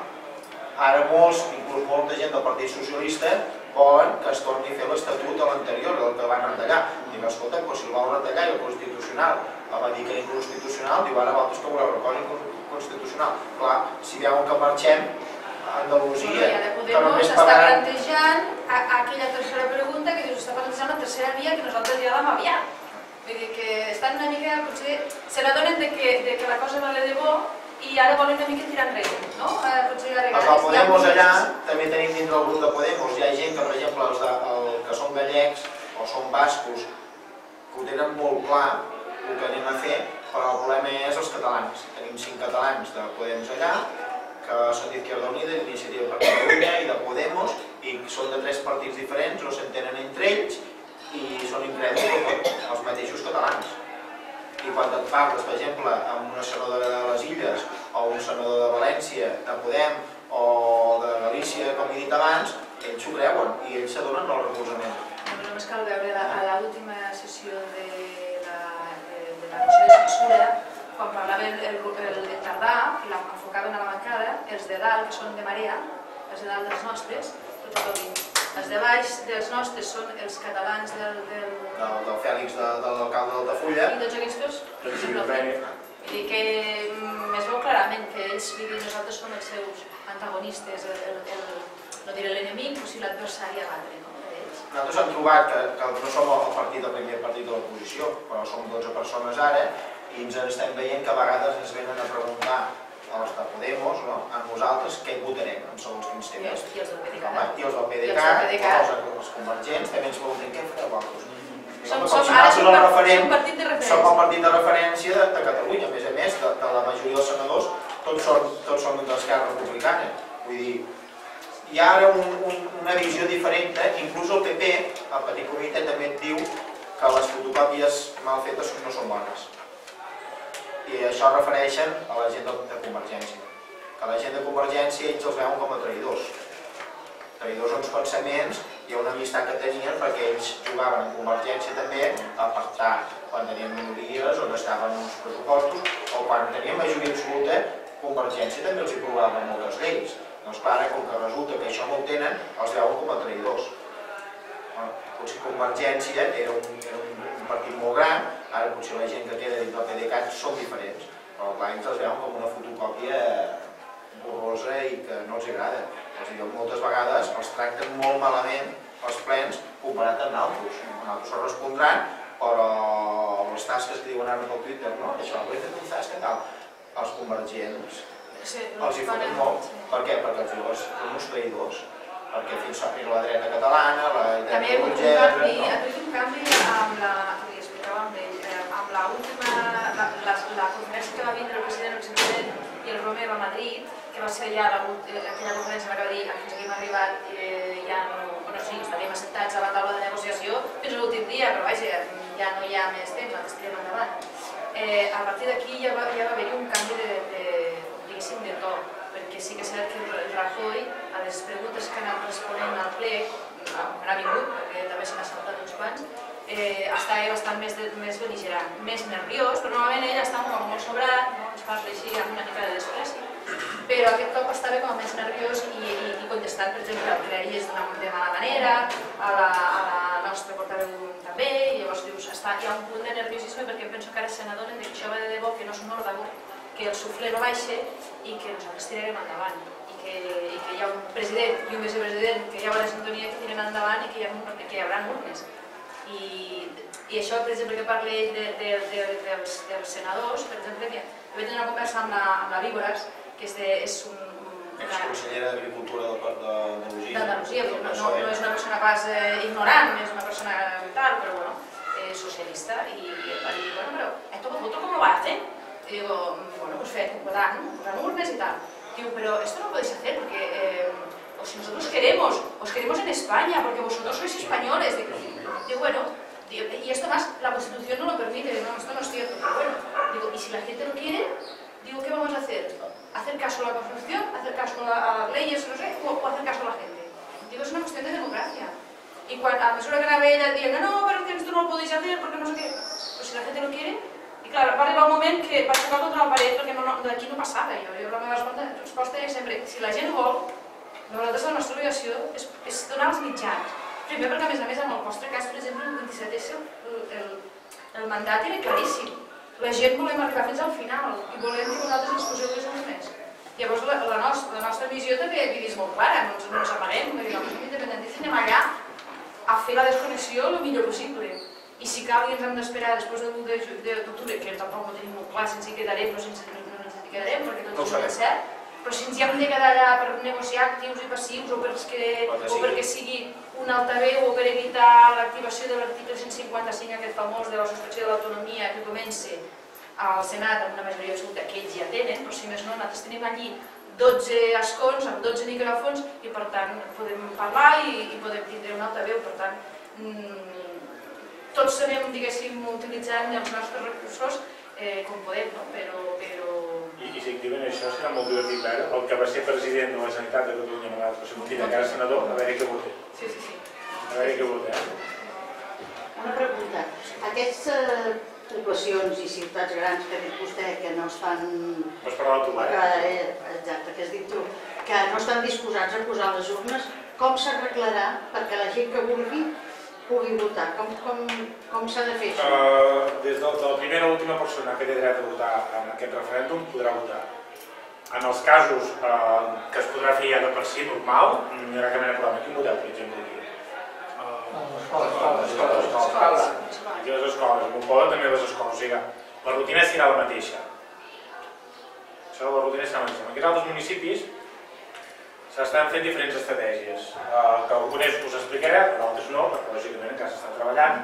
Ara molts, inclús molta gent del Partit Socialista, volen que es torni a fer l'Estatut a l'anterior, del que van retallar. Dic, escolta, doncs si el vau retallar i el Constitucional el va dir que era inconstitucional, diu ara vosaltres que voleu una constitucional. Clar, si veuen que marxem a Andalusia, I ara que Podemos està pagaran... plantejant a, a aquella tercera pregunta que dius, està plantejant la tercera via que nosaltres ja vam aviat. Vull dir que estan una mica, potser se n'adonen de, que, de que la cosa va de bo i ara volen una mica tirar enrere, no? Eh, potser a vegades... de Podemos allà, també tenim dintre el grup de Podemos, hi ha gent que, per exemple, els de, el, que són gallecs o són bascos, que ho tenen molt clar el que anem a fer, però el problema és els catalans. Tenim cinc catalans de Podemos allà, que són d'Izquierda Unida, d'Iniciativa per Catalunya i de Podemos, i són de tres partits diferents, no s'entenen entre ells, i són tot, els mateixos catalans. I quan et parles, per exemple, amb una senadora de les Illes o un senador de València, de Podem o de Galícia, com he dit abans, ells s'ho creuen i ells s'adonen del recolzament. No, només cal veure a l'última sessió de la moció de censura, quan parlava el, el, el, el Tardà, que l'enfocaven a la bancada, els de dalt, que són de Marea, els de dalt dels nostres, tot el vint. Els de baix dels nostres són els catalans del, del, Del, del Fèlix, de, de l'alcalde d'Altafulla, i tots aquests vint. Vull dir que mm, es veu clarament que ells, vull dir, nosaltres som els seus antagonistes, el, el, el, no diré l'enemic, però sí l'adversari a batre, no? Nosaltres hem trobat que, que no som el partit, el primer partit de l'oposició, però som 12 persones ara i ens estem veient que a vegades ens venen a preguntar als de Podemos, no? a nosaltres, què votarem en segons quins temes. els, i els del PDeCAT. I els del PDeCAT, els del els, els convergents, també ens pregunten què fareu vosaltres. Som, som, ara som, el referent partit de som el referència. partit de referència de, de Catalunya, a més a més, de, de la majoria dels senadors, tots són, tots són d'Esquerra Republicana. Vull dir, hi ha ara un, un, una visió diferent, eh? inclús el PP, el petit comitè, també et diu que les fotocòpies mal fetes no són bones. I això refereixen a la gent de, Convergència. Que la gent de Convergència ells els veuen com a traïdors. Traïdors els pensaments hi ha una amistat que tenien perquè ells jugaven en Convergència també a pactar quan tenien minories on estaven uns pressupostos o quan tenien majoria absoluta Convergència també els hi provava moltes lleis. Doncs clar, ara, com que resulta que això no ho tenen, els veuen com a traïdors. Potser Convergència era un, un, partit molt gran, ara potser la gent que queda dins del PDeCAT són diferents, però clar, ells els veuen com una fotocòpia borrosa i que no els agrada. Els diuen moltes vegades els tracten molt malament els plens comparat amb altres. Nosaltres ho respondran, però les tasques que diuen ara pel Twitter, no, això ho he fet un tasca tal. Els convergents Sí, els hi foten molt. sí. Per què? Perquè els diuen són uns traïdors. Perquè fins arriba la dreta catalana, la També dreta canvi, hi ha hagut un canvi amb la, que li explicava amb ell, eh, amb la última, la, la, la conferència que va vindre el president, vicepresident i el Romero a Madrid, que va ser ja la, eh, aquella conferència que va dir fins aquí hem arribat, eh, ja no, bueno sí, estaríem assentats a la taula de negociació fins a l'últim dia, però vaja, ja no hi ha més temps, ens tirem endavant. Eh, a partir d'aquí ja va, ja va haver-hi un canvi de, de, diguéssim, de to, perquè sí que és cert que el Rajoy, a les preguntes que ha anat responent al ple, quan ha vingut, perquè també se n'ha saltat uns quants, eh, estava bastant més, més beligerant, més nerviós, però normalment ell està com molt sobrat, no? ens parla així amb una mica de despreci, però aquest cop estava com més nerviós i, i, i contestant, per exemple, al Cleries d'una de mala manera, a la, a la nostra portaveu també, i llavors dius, està està, hi ha un punt de nerviosisme perquè penso que ara se n'adonen que això va de debò, que no és un òrdago, que el suflé no baixa i que nosaltres tirarem endavant. I que, i que hi ha un president i un vicepresident que hi ha una sintonia que tiren endavant i que hi, ha, que hi haurà urnes. I, I això, per exemple, que parla ell de, de, de, dels, dels senadors, per exemple, que jo vaig tenir una conversa amb la, amb la Víboras, que és, de, és un, una, Exconsellera d'Agricultura del d'Andalusia. d'Andalusia, no, no, no és una persona pas eh, ignorant, és una persona tal, pero bueno, eh, socialista, y él va a decir, bueno, pero ¿esto vosotros cómo lo hacen? Y digo, bueno, pues fe, dan, dan urnes y tal. Digo, pero esto no podéis hacer porque eh, o si nosotros queremos, os queremos en España, porque vosotros sois españoles. Digo, digo, bueno, digo, y esto más, la Constitución no lo permite, digo, no, esto no es cierto, pero bueno, digo, y si la gente lo quiere, digo, ¿qué vamos a hacer? ¿Hacer caso a la Constitución? ¿Hacer caso a las leyes, no sé, o, o hacer caso a la gente? Digo, es una cuestión de democracia. Y cuando, a mesura que anava ella dient no, però que esto no lo podéis hacer porque no sé qué, pues si la gente lo quiere, clar, va arribar un moment que va xocar contra la paret perquè no, no, d'aquí no passava. Jo, jo la meva resposta, resposta sempre, si la gent vol, nosaltres la nostra obligació és, és donar els mitjans. Primer perquè, a més a més, en el vostre cas, per exemple, el 27 és el, el, el mandat era claríssim. La gent volem arribar fins al final i volem que vosaltres ens poseu les urnes. Llavors, la, la, nostra, la nostra missió també dir, és molt clara, no ens, no ens dir, nosaltres som independentistes anem allà a fer la desconnexió el millor possible. I si cal i ens hem d'esperar després de l'1 d'octubre, que tampoc ho tenim molt clar si ens hi quedarem o si ens, no, no ens hi quedarem, perquè No tot és sabem. molt cert, però si ens hi hem de quedar allà per negociar actius i passius o perquè, o sigui. perquè sigui un altaveu o per evitar l'activació de l'article 155, aquest famós de la suspensió de l'autonomia que comença al Senat amb una majoria absoluta que ells ja tenen, però si més no, nosaltres tenim allí 12 escons amb 12 micròfons i per tant podem parlar i, i podem tindre un altaveu, per tant mm, tots sabem, diguéssim, utilitzant els nostres recursos eh, com podem, no? però, però I, i si activen això serà molt divertit veure el que va ser president de la Generalitat de Catalunya no va ser Montilla, que ara senador, a veure què vota. sí, sí, sí. A veure què vota. Eh? Una pregunta. Aquestes poblacions i ciutats grans que ha dit vostè que no estan, Vas parlar tu, eh? eh, exacte, que has dit tu, que no estan disposats a posar les urnes, com s'arreglarà perquè la gent que vulgui pugui votar? Com, com, com s'ha de fer això? Uh, des de, de la primera a l'última persona que té dret a votar en aquest referèndum podrà votar. En els casos uh, que es podrà fer ja de per si normal, no hi haurà cap mena de problema. Quin model, per exemple, aquí? Escola, escola, escola. Aquí les escoles, en un poble també les escoles, o sigui, la rutina serà la mateixa. Això la rutina serà la mateixa. En aquests altres municipis s'estan fent diferents estratègies, eh, que algunes us explicaré, d'altres no, perquè lògicament encara s'estan treballant,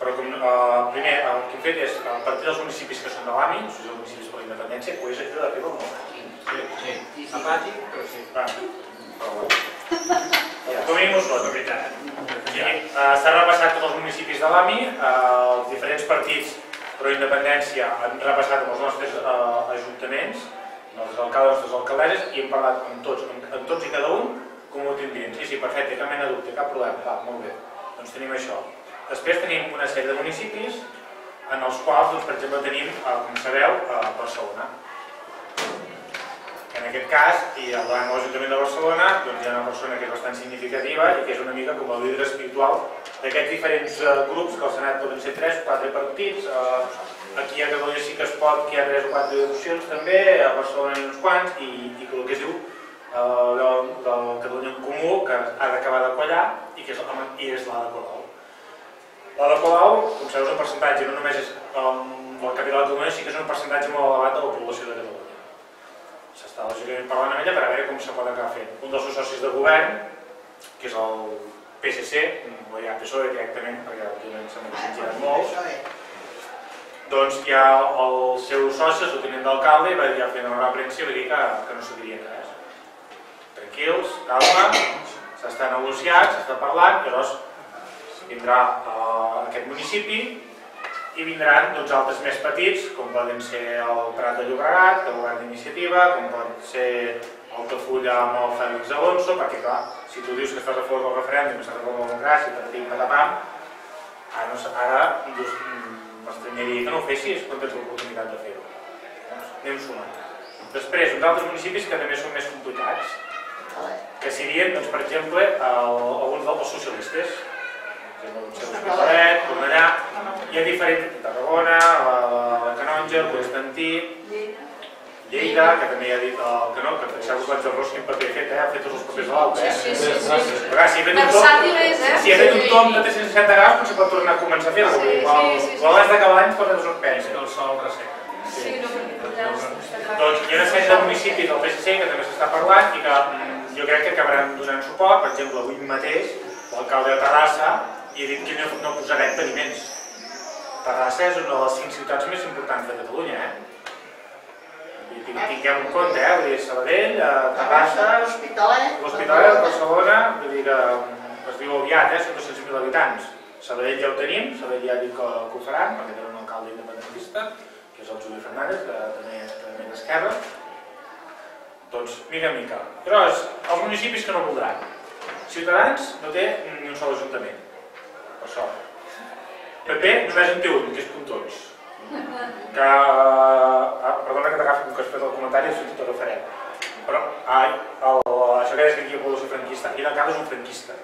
però com, eh, primer el que hem fet és, a partir dels municipis que són de l'AMI, els municipis per la independència, pues aquí d'arriba o no? Sí, sí. Apàtic, però sí. Va, però bueno. Com a mínim són, de veritat. I, eh, S'ha repassat tots els municipis de l'AMI, eh, els diferents partits pro independència han repassat amb els nostres eh, ajuntaments, amb els alcaldes, les alcaldesses, i hem parlat amb tots, amb, tots i cada un, com ho tindrien. Sí, sí, perfecte, cap mena dubte, cap problema, va, molt bé. Doncs tenim això. Després tenim una sèrie de municipis en els quals, doncs, per exemple, tenim, eh, com sabeu, a Barcelona. En aquest cas, i davant de l'Ajuntament de Barcelona, doncs hi ha una persona que és bastant significativa i que és una mica com el líder espiritual d'aquests diferents eh, grups, que al Senat poden ser 3 4 partits, eh, aquí a Catalunya sí que es pot, que hi ha 3 o 4 opcions també, a Barcelona hi ha uns quants, i, i el que es diu eh, del, del Catalunya en Comú, que ha d'acabar de quallar, i que és, i és la de Colau. La de Colau, com sabeu, és un percentatge, no només és um, capital de Catalunya, sí que és un percentatge molt elevat de la població de Catalunya s'està lògicament parlant amb ella per a veure com se pot acabar fent. Un dels seus socis de govern, que és el PSC, no hi ha PSOE directament, perquè òbviament s'han molt, doncs ja els seus socis, el tinent d'alcalde, va dir, fent una premsa i va dir que, que no sabia res. Tranquils, calma, s'està negociant, s'està parlant, llavors vindrà aquest municipi i vindran doncs, altres més petits, com poden ser el Prat de Llobregat, el govern d'iniciativa, com pot ser Altafulla amb el Fèlix Alonso, perquè clar, si tu dius que estàs a favor del referèndum, estàs a favor de la democràcia, que tinc patapam, ara, no, ara doncs, m'estranyaria que no ho fessis quan tens l'oportunitat de fer-ho. Doncs, anem sumant. Després, uns altres municipis que també són més complicats, que serien, doncs, per exemple, el, alguns dels socialistes, Hospitalet, hi ha diferents, Tarragona, la, la Canonja, Constantí, Lleida, que també ha dit el que no, que penseu que el Ros paper ha fet, eh? ha fet tots els papers de l'alta, eh? Sí, sí, sí. sí. Però clar, si ha fet un tom, Versàtiles, eh? si ha fet un tom de 360 graus, potser pot tornar a començar a fer-ho. Sí, sí, igual, sí, sí. igual has d'acabar l'any ho És pensa. que el sol resseca. Sí, no, perquè allà està clar. Doncs hi ha una sèrie de municipis del PSC que també s'està parlant i que mm, jo crec que acabaran donant suport. Per exemple, avui mateix l'alcalde de Terrassa i ha dit que no, no posarà impediments. Terrassa és una de les cinc ciutats més importants de Catalunya, eh? I tinguem en compte, eh? Vull dir, Sabadell, eh, Terrassa, L'Hospitalet. l'Hospitalet Barcelona, vull dir que mm, es diu aviat, eh? Són 200.000 habitants. Sabadell ja ho tenim, Sabadell ja dit que, que ho faran, perquè tenen un alcalde independentista, que és el Juli Fernández, que també, també d'esquerra. Doncs, mica en mica. Però és els municipis que no voldran. Ciutadans no té ni un sol ajuntament. Per sort. PP només en té un, que és Puntons. Que, ah, perdona que t'agafi un que has fet el comentari, has sentit el referent. Però ai, el, això que deies que aquí població franquista, l'alcalde és un franquista.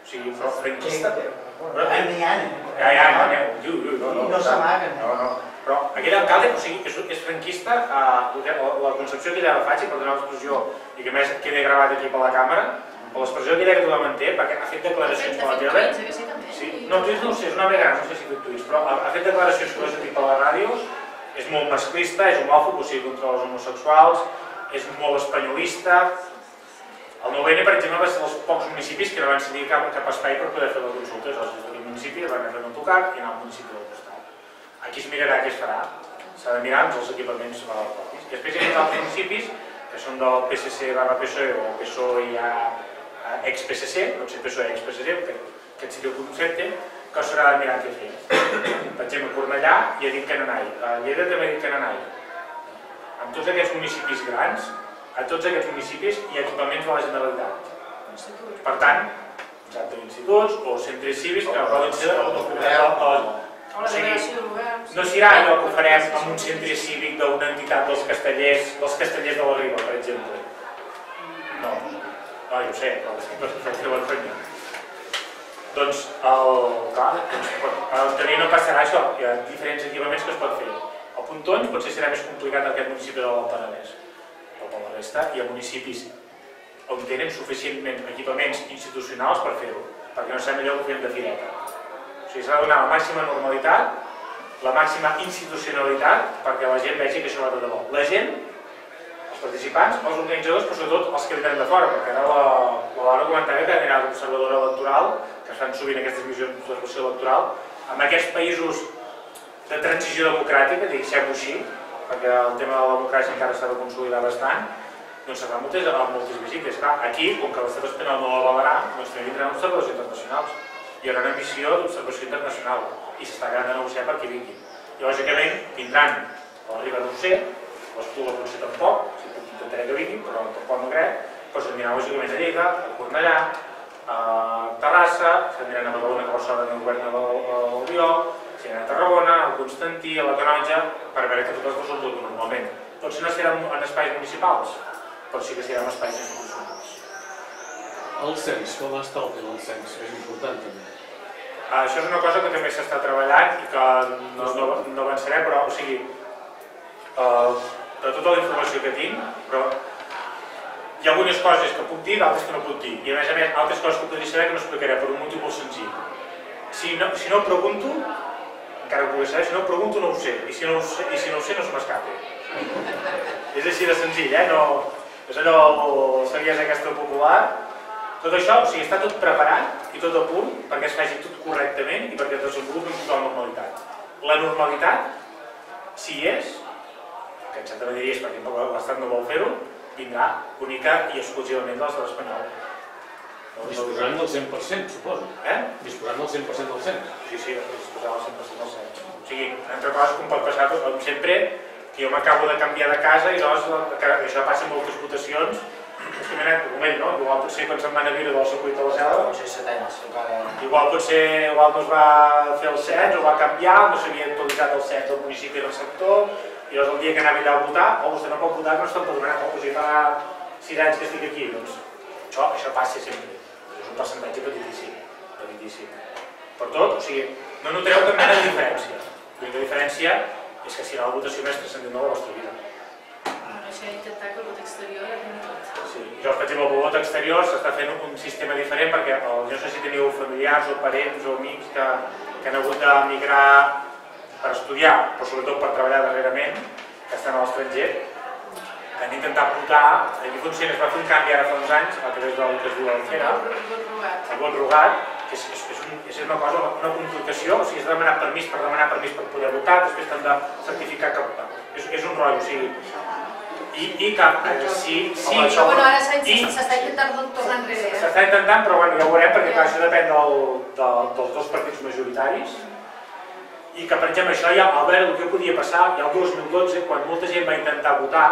O sigui, però franquista... Però, Ah, n'hi ha, ja, ja, ui, no, no, I no s'amaguen, eh? No, no. Però aquell alcalde, o sigui, és, és franquista, eh, la, la concepció que ella faig, i per donar l'expressió, i que més queda gravat aquí per la càmera, per l'expressió que ella que tothom en té, perquè ha fet declaracions per la tele, sí, no, tuits no ho sé, és una vegada, no sé si fet tuits, però ha, fet declaracions que les he dit per les ràdios, és molt masclista, és homòfob, o sigui, contra els homosexuals, és molt espanyolista. El 9N, per exemple, va ser dels pocs municipis que no van cedir cap, cap espai per poder fer les consultes. Els d'aquell municipi van anar un tocat i anar al municipi del costat. Aquí es mirarà què es farà. S'ha de mirar els equipaments propis. Després hi ha altres municipis que són del PSC barra PSOE o PSOE i ex-PSC, pot ser PSOE ex-PSC, perquè aquest seria el concepte, que s'haurà de mirar què fer. Per exemple, Cornellà ja ha dit que n'anai, a Lleida també ha dit que n'anai. En tots aquests municipis grans, a tots aquests municipis hi ha equipaments de la Generalitat. Per tant, exacte, instituts o centres cívics que poden ser... O sigui, no serà allò que ho farem en un centre cívic d'una entitat dels castellers, dels castellers de la Riba, per exemple. No, no, jo sé, però no s'ha fet vergonya. Doncs, el, clar, doncs, el tenir no passarà això, hi ha diferents equipaments que es pot fer. El Pontons potser serà més complicat en aquest municipi del Penedès, però per la resta hi ha municipis on tenen suficientment equipaments institucionals per fer-ho, perquè no sembla allò que ho fem de fireta. O sigui, s'ha de donar la màxima normalitat, la màxima institucionalitat, perquè la gent vegi que això va de debò. La gent, participants, els organitzadors, però sobretot els que venen de fora, perquè ara la, la Laura comentava que anirà d'observadora electoral, que es fan sovint aquestes missions d'observació electoral, en aquests països de transició democràtica, diguem-ho així, perquè el tema de la democràcia encara s'ha de consolidar bastant, doncs seran moltes, moltes visites. Clar, aquí, com que l'estat espanyol no l'avalarà, doncs també vindran observacions internacionals. Hi haurà una missió d'observació internacional i s'està acabant de negociar perquè vinguin. I lògicament vindran a la Riba d'Urcer, l'Espluga potser tampoc, intentaré que vinguin, però tampoc no crec, però s'aniran lògicament a Lleida, a Cornellà, a Terrassa, s'aniran a Badalona, que Barcelona no governa l'Oriol, s'aniran a Tarragona, a Constantí, a la Canonja, per veure que totes les són normalment. Potser no seran en espais municipals, però sí que seran espais institucionals. El cens, com està el cens? És important també. Ah, Això és una cosa que també s'està treballant i que no, no, no avançaré, però, o sigui, uh, de tota la informació que tinc, però hi ha algunes coses que puc dir, d'altres que no puc dir. I a més a més, altres coses que podria saber que no explicaré per un motiu molt senzill. Si no, si no pregunto, encara ho saber, si no pregunto no ho sé, i si no ho sé, i si no, ho sé no se m'escapa. és així de senzill, eh? No, és allò, sabies aquesta popular, tot això, o sigui, està tot preparat i tot a punt perquè es faci tot correctament i perquè es desenvolupi amb total normalitat. La normalitat, si és, que en certa manera és perquè l'Estat no vol fer-ho, vindrà única i exclusivament de l'estat espanyol. No, Disposant del 100%, suposo. Eh? Disposant del 100% del cens. Sí, sí, disposar del 100% del cens. O sigui, entre coses com pot passar tot, com sempre, que jo m'acabo de canviar de casa i llavors la- que això passa en moltes votacions, anat un moment, no? Igual potser quan se'n van a viure del circuit de la selva, Potser set anys, encara... Igual potser igual no es va fer el cens, o va canviar, no s'havia actualitzat el cens del municipi del sector, i llavors el dia que anava allà a votar, oh, vostè no pot votar, no està empadronat, doncs ja fa 6 anys que estic aquí, doncs això, això passa sempre. És un percentatge petitíssim, petitíssim. Per tot, o sigui, no notareu cap mena de diferència. L'única diferència és que si no la votació més transcendent de la vostra vida. Bueno, això intentar que el vot exterior arribi tot. Sí. Jo, per exemple, el vot exterior s'està fent un sistema diferent perquè el, jo no sé si teniu familiars o parents o amics que, que han hagut d'emigrar per estudiar, però sobretot per treballar darrerament, que estan a l'estranger, que han intentat votar, aquí funciona, es va fer un canvi ara fa uns anys a través del que es diu el CERA, El vot rogat. el vot rogat, que és, és, és, un, és una cosa, una complicació, o sigui, has de demanar permís per demanar permís per poder votar, després t'han de certificar que... És, és un rotllo, o sigui... I, i que eh, sí, sí, Però bueno, ara s'està intentant tornar enrere. eh? S'està intentant, però bueno, ja ho veurem, perquè clar, això depèn del, del, dels dos partits majoritaris. I que, per exemple, això ja, al veure el que podia passar, ja el 2012, quan molta gent va intentar votar,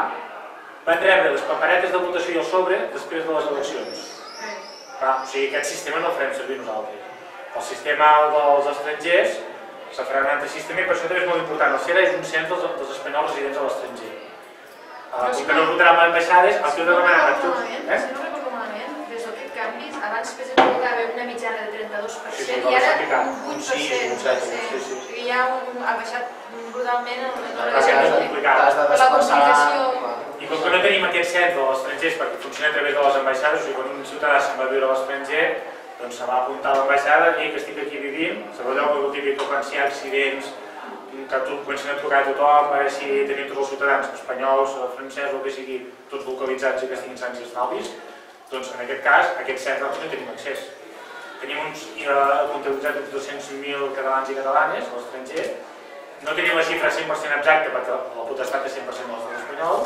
van rebre les paperetes de votació i el sobre després de les eleccions. Clar, o sigui, aquest sistema no el farem servir nosaltres. El sistema dels estrangers se farà un altre sistema i per això també és molt important. El CERA és un cens dels, dels espanyols residents a l'estranger. Uh, com que no es votarà amb ambaixades, el que heu de demanar a tots... Eh? Si no recordo malament, des d'aquest canvis, abans hi havia una mitjana de 32% Sí, sí, i ara un 8%. Sí, sí, un set, sí. sí, sí. O sigui, ja un, ha baixat brutalment el que és de complicat. De Per la complicació. I com que no tenim aquest cens dels estrangers perquè funciona a través de les ambaixades, o sigui, quan un ciutadà se'n va a viure a l'estranger, doncs se va apuntar a l'ambaixada i que estic aquí vivint, sabeu allò que típic que quan si hi ha accidents, que tu comencen a trucar a tothom, a veure si tenim tots els ciutadans espanyols, francesos, el que sigui, tots localitzats i que estiguin sants i estalvis, doncs en aquest cas, aquest cens nosaltres no tenim accés. Tenim uns eh, comptabilitzats uns 200.000 catalans i catalanes a l'estranger, no tenim la xifra 100% exacta perquè la potestat és 100% de l'estat espanyol,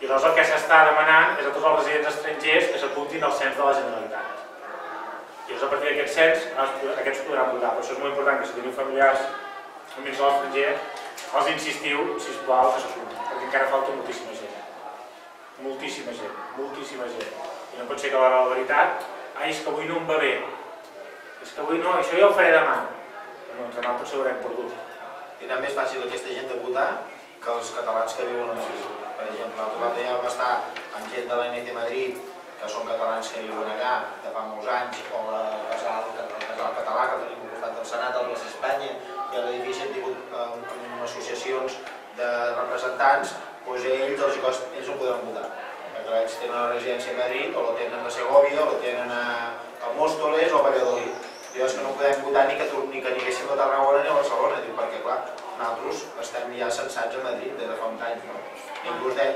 i llavors el que s'està demanant és a tots els residents estrangers que s'apuntin al cens de la Generalitat. I llavors a partir d'aquest cens es- aquests podran votar. Per això és molt important que si teniu familiars amics a l'estranger, els insistiu, sisplau, que s'apuntin, perquè encara falta moltíssima gent. Moltíssima gent, moltíssima gent. I no pot ser que la veritat, ai, és que avui no em va bé. És que avui no, això ja ho faré demà. Doncs demà potser haurem perdut. I també és fàcil aquesta gent de votar que els catalans que viuen a Madrid. Per exemple, l'altre dia vam estar amb gent de l'NT Madrid, que són catalans que viuen allà de fa molts anys, o el casal, el casal català que tenim al costat del Senat, el Plaça Espanya, i a l'edifici hem tingut eh, associacions de representants, doncs ells, els, cos- ells no podran votar. Perquè ells tenen una residència a Madrid, o la tenen a Segovia, o la tenen a, a Móstoles o a Valladolid. Diu, és que no podem votar ni que, ni que anéssim a Tarragona ni a Barcelona, diu, perquè clar, nosaltres estem ja censats a Madrid des de fa uns anys, no? Es deia,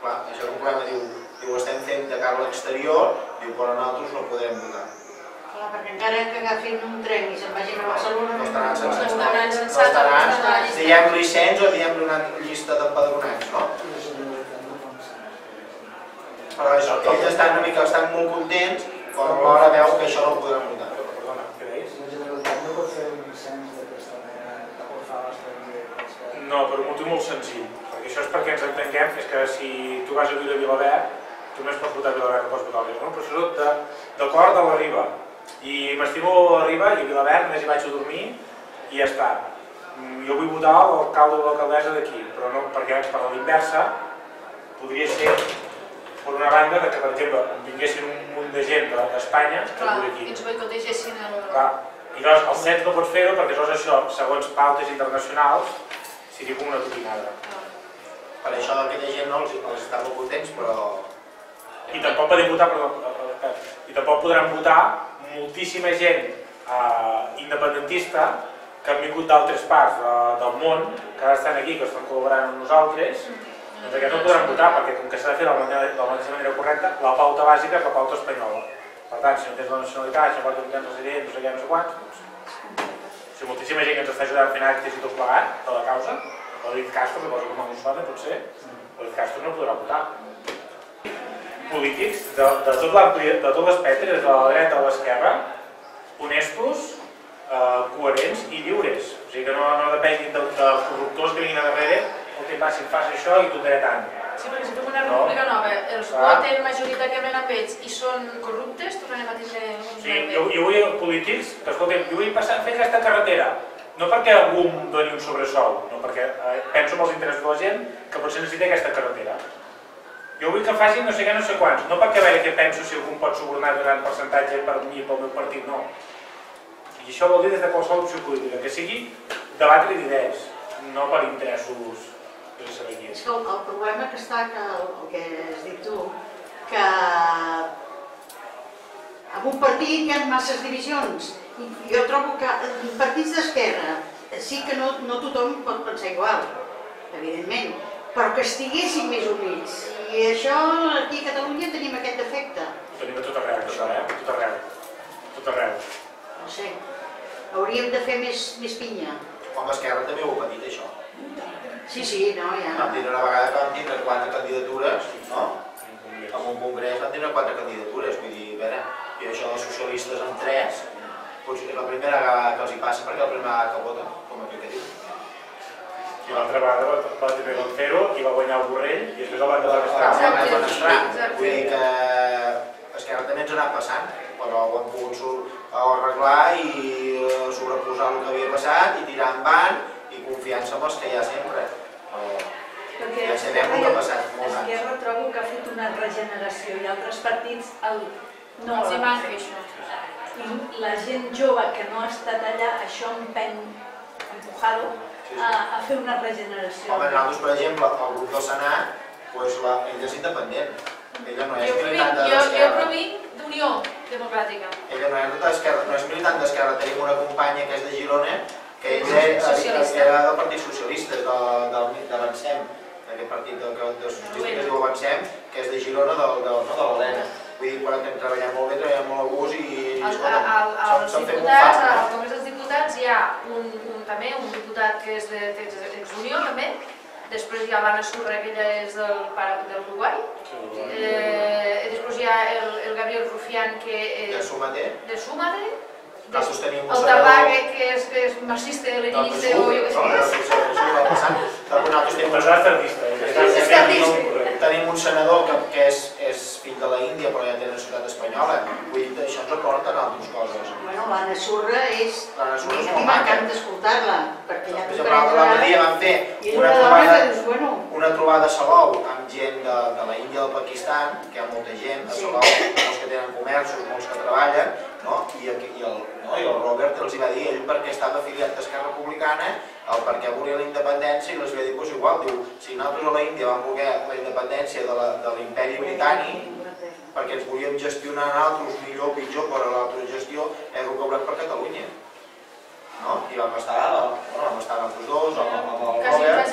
clar, això és un problema, diu, diu, estem fent de cara a l'exterior, diu, però nosaltres no podem votar. Clar, perquè encara que agafin un tren i se'n vagin a Barcelona... No estaran no censats. estaran No censats, estaran, no estaran diem licents o diem una llista d'empadronats, no? Però això, ells estan una mica, estan molt contents, però alhora veu que això no ho podran votar. Perdona? La Generalitat no pot fer un cens d'aquesta manera, l'estranger. és No, per un motiu molt senzill. Perquè això és perquè ens entenguem, és que si tu vas a viure a Vilaverd, tu només pots votar a Vilaverd, no pots votar a Vilaverd. No? Però això és de, d'acord a la Riba. I m'estimo a la Riba i a Vilaverd només hi vaig a dormir i ja està. Mm, Jo vull votar l'alcalde o l'alcaldessa d'aquí, però no, perquè per a l'inversa podria ser per una banda de que, per exemple, vinguessin un munt de gent de- d'Espanya que Clar, viure que aquí. ens boicotegessin el... Clar. I llavors el CENS no pots fer-ho perquè llavors això, segons pautes internacionals, seria com una topinada. Per això aquella gent no els, els està molt contents, però I tampoc podem votar, perdó, i tampoc podran votar moltíssima gent eh, independentista que han vingut d'altres parts de, del món, que ara estan aquí, que estan col·laborant amb nosaltres, doncs aquests no podran votar perquè com que s'ha de fer de la, manera, de la mateixa manera correcta, la pauta bàsica és la pauta espanyola. Per tant, si no tens la nacionalitat, si no portes un resident, no sé què, no sé quants, doncs... O moltíssima gent que ens està ajudant fent actes i tot plegat, de la causa, l'Elit Castro, que posa com a sona, potser, l'Elit Castro no podrà votar polítics de, de tot de tot l'espectre, des de la dreta a l'esquerra, honestos, eh, coherents i lliures. O sigui que no, no depenguin de, de corruptors que vinguin a darrere, el que passi, fas això i tu tant. Sí, perquè si fem una república nova, els Clar. voten majoritàriament amb ells i són corruptes, tornarem a tindre O sigui, jo, jo vull polítics que, escolta'm, jo vull passar, fer aquesta carretera, no perquè algú em doni un sobresou, no perquè eh, penso en els interessos de la gent que potser necessita aquesta carretera. Jo vull que facin no sé què, no sé quants, no perquè a veure què penso si algú pot subornar gran percentatge per mi pel meu partit, no. I això vol dir des de qualsevol opció política, que sigui debatre d'idees, no per interessos de saber qui És el, el problema que està, que el, el que has dit tu, que en un partit hi ha masses divisions. I jo trobo que en partits d'esquerra sí que no, no tothom pot pensar igual, evidentment, però que estiguessin més units. I això aquí a Catalunya tenim aquest defecte. Ho tenim a tot arreu, això, eh? A tot arreu. A tot arreu. No sé, hauríem de fer més, més pinya. Com Esquerra també ho ha patit, això. Sí, sí, no, ja. Vam tindre una vegada que vam tindre quatre candidatures, no? En un congrés vam tindre quatre candidatures, vull dir, a veure, i això dels socialistes en tres, potser és la primera vegada que els hi passa perquè és la primera vegada que voten, com aquell que diu. I l'altra vegada va, va també van fer-ho i va guanyar el Borrell i després el van de Clar, l'estat. van Exacte, exacte. Vull dir que Esquerra també ens ha anat passant, però ho hem pogut sur- arreglar i eh, sobreposar el que havia passat i tirar endavant i confiança en els que hi ha sempre. Però Perquè Ja sabem el que ha passat anys. Esquerra trobo que ha fet una regeneració i altres partits el, no Els hi manca fet. això. I la gent jove que no ha estat allà, això empeny, empujado, a, a fer una regeneració. Home, nosaltres, per exemple, el grup del Senat, doncs la, ella és independent. Ella no és Jo militant provinc, jo, jo provinc d'Unió Democràtica. Ella no és d'Esquerra, no és militant d'Esquerra. Tenim una companya que és de Girona, que ella era, Socialista. era del Partit Socialista, de, del, d'Avancem, d'aquest partit de, de, de socialista que es diu Avancem, que és de Girona, del, del, no, de l'Helena. Vull dir, que hem treballat molt bé, treballem molt a gust i, Al, escolta, diputats, al? Congrés dels Diputats hi ha un, un, també un diputat que és de, d'Exunió també, després hi ha l'Anna Surra, que ella és del, Para- de l'Uruguai, eh, després hi ha el, el Gabriel Rufián, que De és Sumater, de Súmate, nosaltres tenim un el senador... Tabague, que és, que és marxista, leninista o jo què sé tenim un eh? Senador que, que és, és fill de la Índia però ja té nacionalitat espanyola. Vull dir, això ens aporta altres coses. Bueno, l'Anna Surra és... L'Anna Surra és a mi molt maca. m'encanta escoltar-la, perquè ja l'altre dia van fer una una trobada, una trobada a Salou amb gent de, de la Índia i del Pakistan, que hi ha molta gent, a Sí. Salou, molts que tenen comerços, molts que treballen, no? I, aquí- i, el, no? I el Robert els hi va dir ell perquè estava afiliat d'Esquerra Republicana, el perquè volia la independència i els va dir, doncs igual, diu, si nosaltres a la Índia vam voler la independència de la- l'imperi britànic, perquè ens volíem gestionar nosaltres millor o pitjor, però l'autogestió és el que volem per Catalunya. No? I vam estar, bueno, vam estar nosaltres dos, amb, amb el Robert,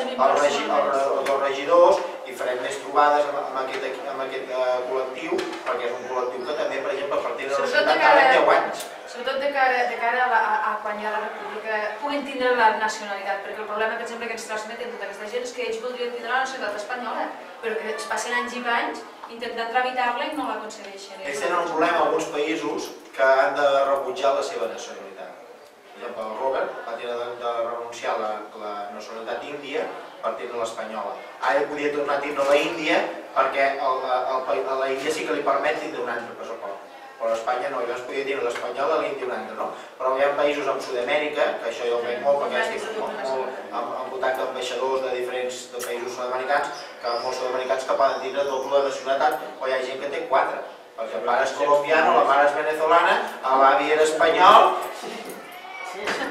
els regidors, farem més trobades amb, amb aquest, amb aquest eh, col·lectiu, perquè és un col·lectiu que també, per exemple, a partir de la ciutat cada 10 anys. Sobretot de cara, de cara a, la, a, quan hi ha la república, puguin tindre la nacionalitat, perquè el problema, per exemple, que ens transmeten tota aquesta gent és que ells voldrien tindre la nacionalitat espanyola, però que es passen anys i panys intentant tramitar-la i no l'aconsegueixen. Ells tenen un problema en alguns països que han de rebutjar la seva nacionalitat. Per exemple, el Robert va tenir de, de renunciar a la, la nacionalitat índia per tindre l'espanyola. Ara podia tornar a tindre la Índia perquè el, el, el, a la Índia sí que li permet tindre un altre passaport. Però a Espanya no, llavors podia tindre l'espanyola, l'Índia un altre, no? Però hi ha països en Sud-amèrica, que això jo ho veig molt perquè estic molt, molt amb, amb d'ambaixadors de diferents de països sud-americans, que molts sud-americans que poden tindre doble nacionalitat, o hi ha gent que té quatre. Perquè el pare és colombiano, la mare és venezolana, l'avi era espanyol,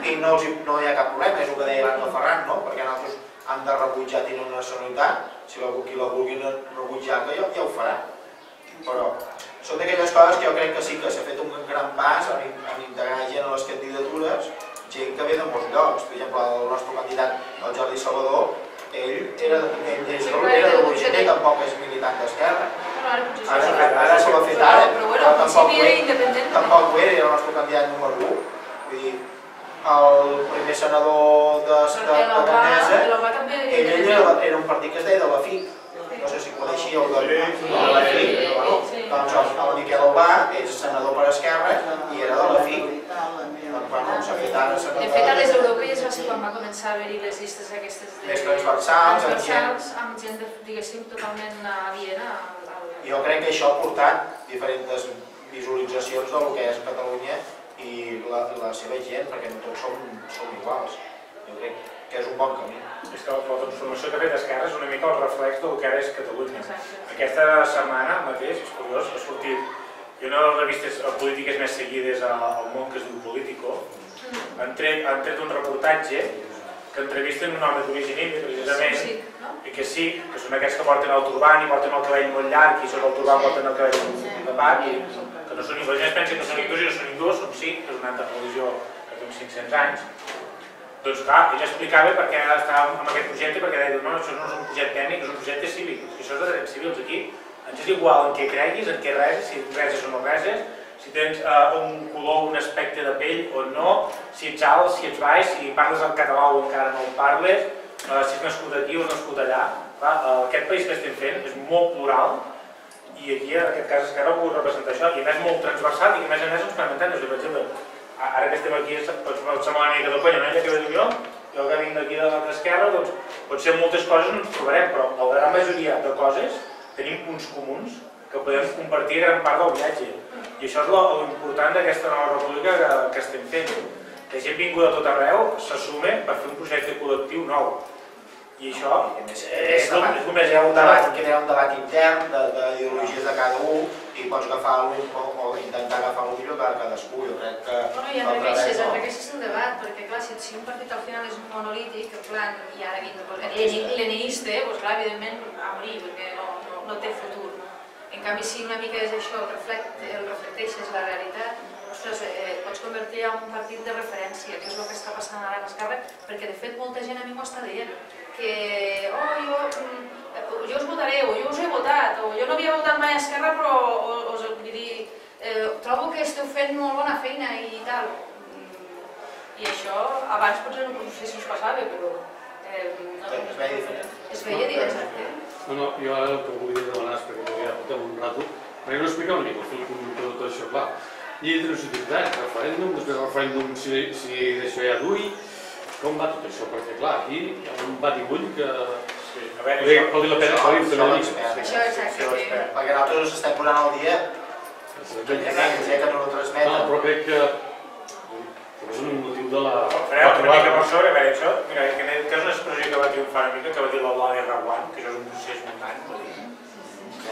i no, hi- no hi ha cap problema, és el que deia l'Anna Ferran, no? perquè nosaltres han de rebutjar tenir una nacionalitat, si la, qui la vulgui no- rebutjar, que ja, ja ho farà. Però són d'aquelles coses que jo crec que sí que s'ha fet un gran pas en, en integrar gent a les candidatures, gent que ve de molts llocs. Per exemple, el nostre candidat, el Jordi Salvador, ell era, ell és, era de l'Urgell, tampoc és militant d'Esquerra. Ara Ara, se l'ha fet ara, Però tampoc ho era. Tampoc ho era, era el nostre candidat número 1. Vull dir, el primer senador de, de, de El Gandesa, ell, ell era, era un partit que es deia de la FIC. No sé si coneixíeu de, de la FIC. Bueno, doncs el, el Miquel Obà és senador per Esquerra i era de la FIC. Bueno, s'ha fet ara De fet, a les europees va ser quan va començar a haver-hi les llistes aquestes de... Més transversals, amb transversals, amb gent, de, diguéssim, totalment aliena al... al... Jo crec que això ha portat diferents visualitzacions del que és Catalunya i la, la seva gent, perquè no tots som, som iguals. Jo crec que és un bon camí. És que la transformació que ha fet Esquerra és una mica el reflex del que ara és Catalunya. Exacte. Aquesta setmana mateix, és curiós, ha sortit i una de les revistes polítiques més seguides al món que es diu Político, han tret, han tret un reportatge que entrevisten un home d'origen indi, precisament, Sí, no? i que sí, que són aquests que porten el turbant i porten el cabell molt llarg i sota el turbant porten el cabell tapat i que no són hindús, la gent pensa que són hindús i no són hindús, són sí, és una altra religió que té uns 500 anys. Doncs clar, ell explicava per què estava amb aquest projecte, perquè deia, no, això no és un projecte tècnic, és un projecte cívic, és que això és de drets civils aquí. Ens és igual en què creguis, en què reses, si reses o no reses, si tens uh, un color, un aspecte de pell o no, si ets alt, si ets baix, si parles el català o encara no el parles, uh, si ets nascut aquí o nascut allà. Clar, uh, aquest país que estem fent és molt plural i aquí, en aquest cas, Esquerra ha pogut representar això, i a més molt transversal i a més a més ens permet entendre. Per exemple, ara que estem aquí, pot, semblar una mica de conya, no? Ja que ve jo, jo que vinc d'aquí de l'esquerra, doncs potser moltes coses no ens trobarem, però la gran majoria de coses tenim punts comuns que podem compartir gran part del viatge. I això és lo, lo important d'aquesta nova república que, que estem fent. Que gent vinguda a tot arreu s'assume per fer un projecte col·lectiu nou. I això més, és, és, debat, és el més hi ha un debat, crea un debat intern de, de ideologies de cada un i pots agafar el, o, o intentar agafar el millor per cadascú. Jo crec que Bueno, i enriqueixes, no? enriqueixes el debat, perquè clar, si, si un partit al final és monolític, en plan, i ara vinc, pues, l'eneiste, doncs clar, evidentment a morir, perquè no, no, no té futur. En canvi, si una mica és això, el, reflecte, el reflecteixes la realitat, ostres, eh, pots convertir en un partit de referència, que és el que està passant ara a l'Esquerra, perquè de fet molta gent a mi m'ho està dient, que oh, jo, mm, jo us votaré, o jo us he votat, o jo no havia votat mai a Esquerra, però o, us vull dir, eh, trobo que esteu fent molt bona feina i tal. Mm, I això abans potser no, sé si us passava, però eh, no, Es veia diferent. es veia diferent. No, no, jo ara el que volia demanar és perquè ja portem un rato, perquè no explicar una mica el fil conductor de tot això, clar. Llei de transitorietat, referèndum, després referèndum si, si d'això ja duri, com va tot això? Perquè clar, aquí hi ha un batibull que Sí, a veure, podria això- la pena que això també. Això exacte, Això que- espera. Perquè nosaltres ens estem posant al dia que eh, que no ho No, transmeten. però crec que, que és un motiu de la... Farem una mica per sobre, a veure, això, mira, que, que és una expressió que va triomfar una mica, que va dir l'Eulàlia Raguant, que això és un procés mutant, va dir.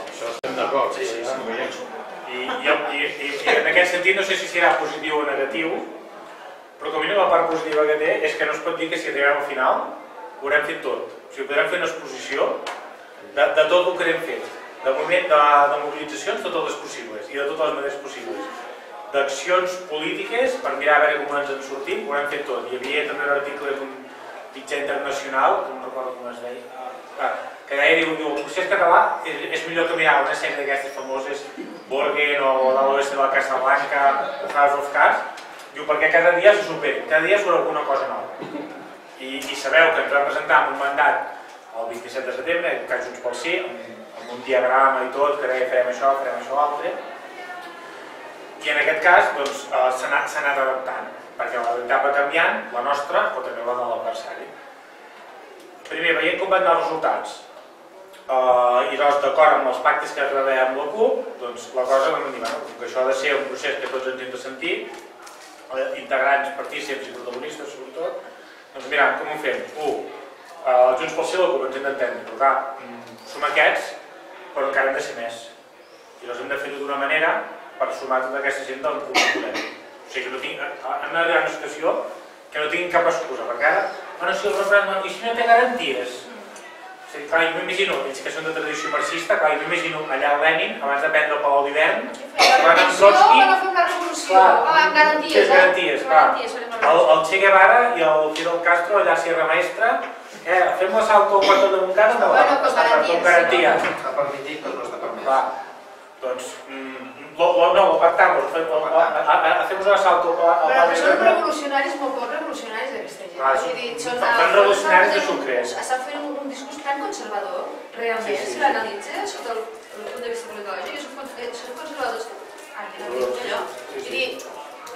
Això estem d'acord. Sí, sí, ja sí. i, i, i en aquest sentit no sé si serà positiu o negatiu, però com a mínim la part positiva que té és que no es pot dir que si arribem al final ho haurem fet tot. O sigui, podrem fer una exposició de, de tot el que hem fet. De moment de, de mobilitzacions, de totes les possibles i de totes les maneres possibles. D'accions polítiques, per mirar a veure com ens en sortim, ho haurem fet tot. Hi havia també un article d'un mitjà internacional, que no recordo com es deia, ah, que deia, diu, diu, el procés català és, és millor que mirar una sèrie d'aquestes famoses, Borgen o de de la Casa Blanca, o House of Cards, diu, perquè cada dia se supera, cada dia surt alguna cosa nova. I, i sabeu que ens vam presentar amb un mandat el 27 de setembre, en cas Junts pel Sí, amb, amb un diagrama i tot, que deia farem això, farem això, altre, i en aquest cas doncs, eh, s'ha anat, anat adaptant, perquè la realitat va canviant, la nostra, però també la de l'adversari. Primer, veient com van anar els resultats, uh, i doncs d'acord amb els pactes que es va amb la CUP, doncs la cosa va venir, bueno, que això ha de ser un procés que tots ens hem de sentir, eh, integrants, partícips i protagonistes sobretot, doncs mira, com ho fem? Un, uh, Junts pel la CUP ens hem d'entendre, però clar, som aquests, però encara hem de ser més. I llavors hem de fer-ho d'una manera per sumar tota aquesta gent del volem. O sigui, que no tinc, hem d'arribar a una situació que no tinguin cap excusa, perquè ara, bueno, si el referèndum, i si no té garanties? Clar, jo m'imagino, ells que són de tradició marxista, clar, jo m'imagino allà a Lenin, abans de prendre el Palau d'hivern, La Van amb revolució, Trotsky. van a fer una revolució, Clar. ah, amb garanties, eh? garanties, clar. El, el Che Guevara i el Fidel Castro allà a Sierra Maestra, eh, fem l'assalto al Puerto de Montcada, no, Bueno, per- garanties, con garanties. Està permitit, però no està permès. Clar, doncs, mm, lo, lo, no, lo pactamos, fe- o- o- a- a- hacemos un asalto a, a, Però a, que són revolucionaris molt pocs revolucionaris d'aquesta gent. Ah, Vull són- dir, són, fan revolucionaris de sucre. Estan fent un, un discurs tan conservador, realment, Sí, sí. si l'analitza sota el, el punt de vista politològic, són, eh, són conservadors que... Ah, que no dic allò. Sí, sí. Vull dir,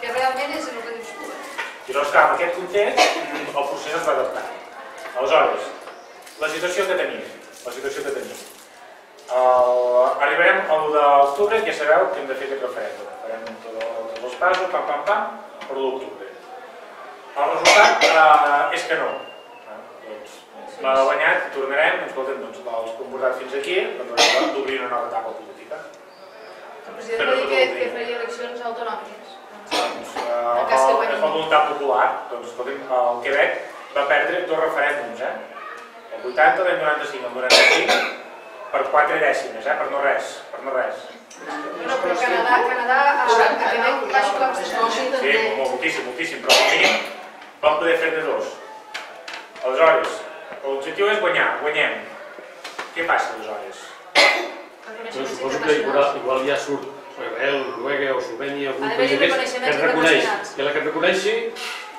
que realment és el que dius tu. eh? I llavors, clar, en aquest context, el procés es va adaptar. Aleshores, la situació que tenim, la situació que tenim. Uh, arribarem a l'1 d'octubre, que ja sabeu que hem de fer aquest referèndum. Farem tot el- tots els passos, pam, pam, pam, per l'1 d'octubre. El resultat uh, és que no. Uh, doncs, l'ha guanyat, tornarem, escolta'm, doncs, els portat fins aquí, doncs haurem d'obrir una nova etapa política. El president va dir que, que faria eleccions autonòmiques. Doncs, eh, el- guanyi. és la voluntat popular. Doncs, escolti'm, el Quebec va perdre dos referèndums, eh? El 80, l'any 95, el 95, per quatre dècimes, eh? Per no res, per no res. No, però Canadà, Canadà, a, a Quebec va jugar bastant. Sí, molt, moltíssim, moltíssim, però com mínim vam poder fer de dos. Aleshores, l'objectiu és guanyar, guanyem. Què passa aleshores? Jo suposo que igual, igual ja surt o Israel, Noruega o Eslovènia, algun país d'aquests que es reconeix. I la que es reconeixi,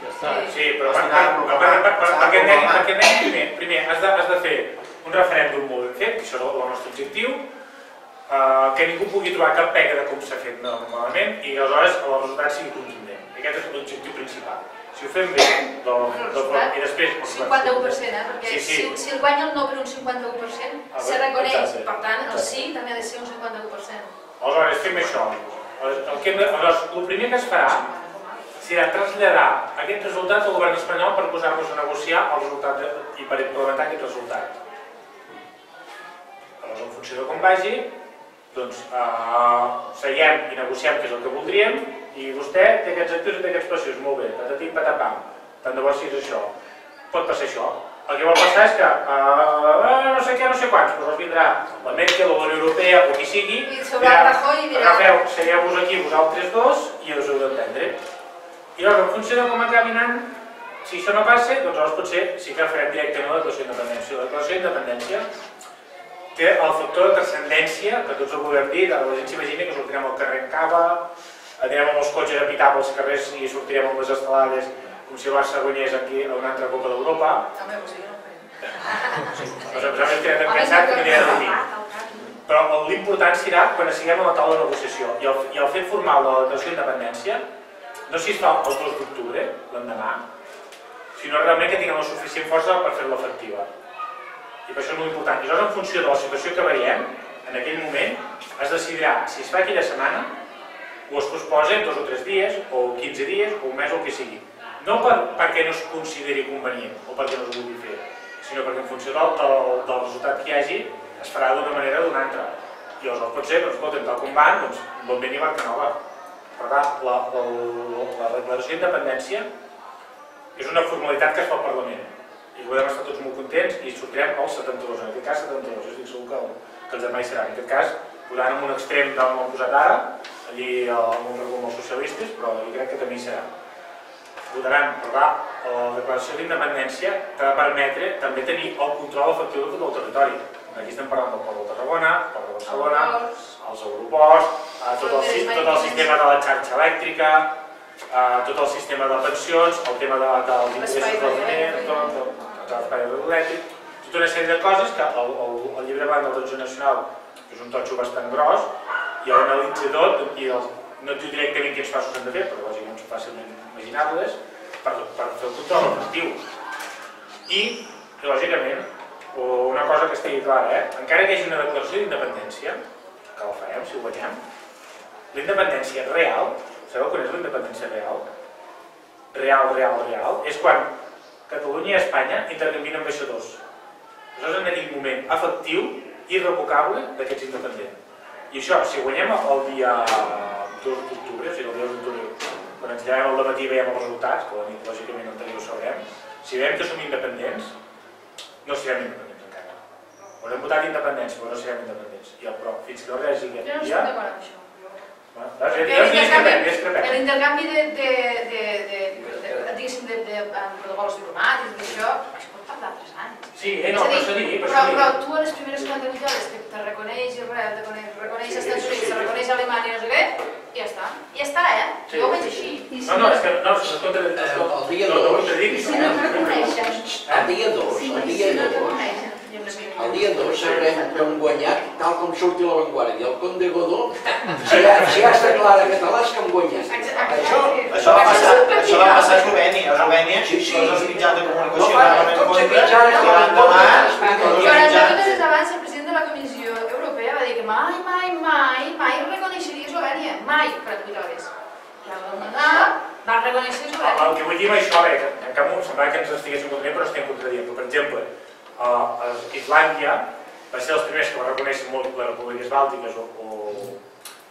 ja està. Sí. Però per, per, per, per, per, per, primer, primer has de fer un referèndum molt ben fet, que això és el, nostre objectiu, eh, que ningú pugui trobar cap pega de com s'ha fet malament i aleshores el resultat sigui contundent. Aquest és l'objectiu principal. Si ho fem bé, del, del, i després... 51%, eh? Perquè Sí, sí. si, si el guanya el no per un 51%, A se reconeix. Per tant, el sí també ha de ser un 51%. Aleshores, fem això. El, que, aleshores, el primer que es farà serà traslladar aquest resultat al govern espanyol per posar-nos a negociar el resultat de, i per implementar aquest resultat. Aleshores, en funció de com vagi, doncs eh, seiem i negociem què és el que voldríem i vostè té aquests actius i té aquests passius, molt bé, patatim patapam, tant de bo si és això. Pot passar això. El que vol passar és que eh, no sé què, no sé quants, doncs vindrà la Merkel o la Unió Europea o qui sigui, I Rajoy i dirà... agafeu, seieu-vos aquí vosaltres dos i us heu d'entendre. I llavors, en funció de com acabi anant, si això no passa, doncs llavors potser sí que farem directament la declaració d'independència. La declaració d'independència té el factor de transcendència, que tots ho volem dir, la gent s'imagina que sortirem al carrer en cava, anirem amb els cotxes a pitar pels carrers i sortirem amb les estelades com si el Barça guanyés aquí a una altra Copa d'Europa. Home, doncs jo no ho faré. Doncs em sembla que tan cansat que aniré a dormir. Però l'important serà quan siguem a la taula de negociació i el, i el fet formal de la declaració d'independència no si es fa el 2 d'octubre, l'endemà, sinó realment que tinguem la suficient força per fer-la efectiva. I per això és molt important. I llavors, en funció de la situació que veiem, en aquell moment, es decidirà si es fa aquella setmana o es posposa dos o tres dies, o 15 dies, o un mes, o el que sigui. No per, perquè no es consideri convenient o perquè no es vulgui fer, sinó perquè en funció del, del, del resultat que hi hagi es farà d'una manera o d'una altra. I aleshores pot ser, doncs, escolta'm, tal com van, doncs, bon vent i barca nova. Per tant, la, la, la declaració d'independència és una formalitat que es fa al Parlament. I podem estar tots molt contents i sortirem als 72, en aquest cas 72, jo estic segur que, el- que els demà hi serà. En aquest cas, posant en un extrem d'on hem posat ara, allí amb un regum als socialistes, però jo crec que també hi serà. Votaran, però clar, la declaració d'independència que de permetre també tenir el control efectiu de tot el territori. Aquí estem parlant del Port de Tarragona, el Port de Barcelona, els aeroports, eh, tot, el, tot el sistema de la xarxa elèctrica, eh, tot el sistema de pensions, el tema de, dels ingressos del diner, tot, tot, tot l'espai elèctric, tota una sèrie de coses que el, el, el llibre blanc del Totxo Nacional és un totxo bastant gros i el analitza tot i el, no et diu directament quins passos hem de fer, però lògicament fàcilment imaginables per, per fer el control efectiu. I, lògicament, una cosa que estigui clara, eh? encara que hi hagi una declaració d'independència, que la farem si ho guanyem, l'independència real, sabeu quan és la independència real? Real, real, real, és quan Catalunya i Espanya intercanvien ambaixadors. Això és en aquell moment efectiu i irrevocable d'aquests independents. I això, si guanyem el dia 2 d'octubre, o sigui, el dia 2 d'octubre, quan ens llevem al matí i veiem els resultats, que la nit lògicament no teniu ho sabrem, si veiem que som independents, no serem independents encara. Haurem votat independència, però no serem independents. I, però fins que no hi hagi Jo no aquest estic dia... d'acord amb això. L'intercanvi de, de, de, de, de, de, de, de protocols diplomàtics, d'això, es pot parlar tres anys. Sí, eh, no, per això dic, per però, això tu a les primeres 48 hores que te reconeix Israel, te reconeix, reconeix els Estats Units, te reconeix Alemanya, no sé què, i ja està. I ja està, eh? Sí. Jo ho veig així. No, no, és que no, és contra... Eh, el dia no, no, dos. contradic, Si no et reconeixen, El dia 2, si, el si dia no et 2, reconeixen, Jo no sé. El dia 2 sabrem que hem guanyat tal com surti la Vanguardia. El Conde Godó, si ja, si ja està clar en català és que hem guanyat. Això, això va passar, això va passar a Eslovènia. A Eslovènia, Sí, sí. tots els mitjans de No comunicació fa anaven en tots contra, van l'endemà, expliquen tots els 40 mitjans... minuts abans el president de la Comissió Europea va dir que mai, mai, mai, mai reconeixeria Eslovènia. Mai, 48 hores. I al donar va reconèixer Eslovènia. el que vull dir amb això, bé, que en cap moment semblava que ens estiguéssim contradient, però estem contradient. Però, per exemple, a, a Islàndia va ser els primers que va reconèixer molt les repúbliques bàltiques o, o,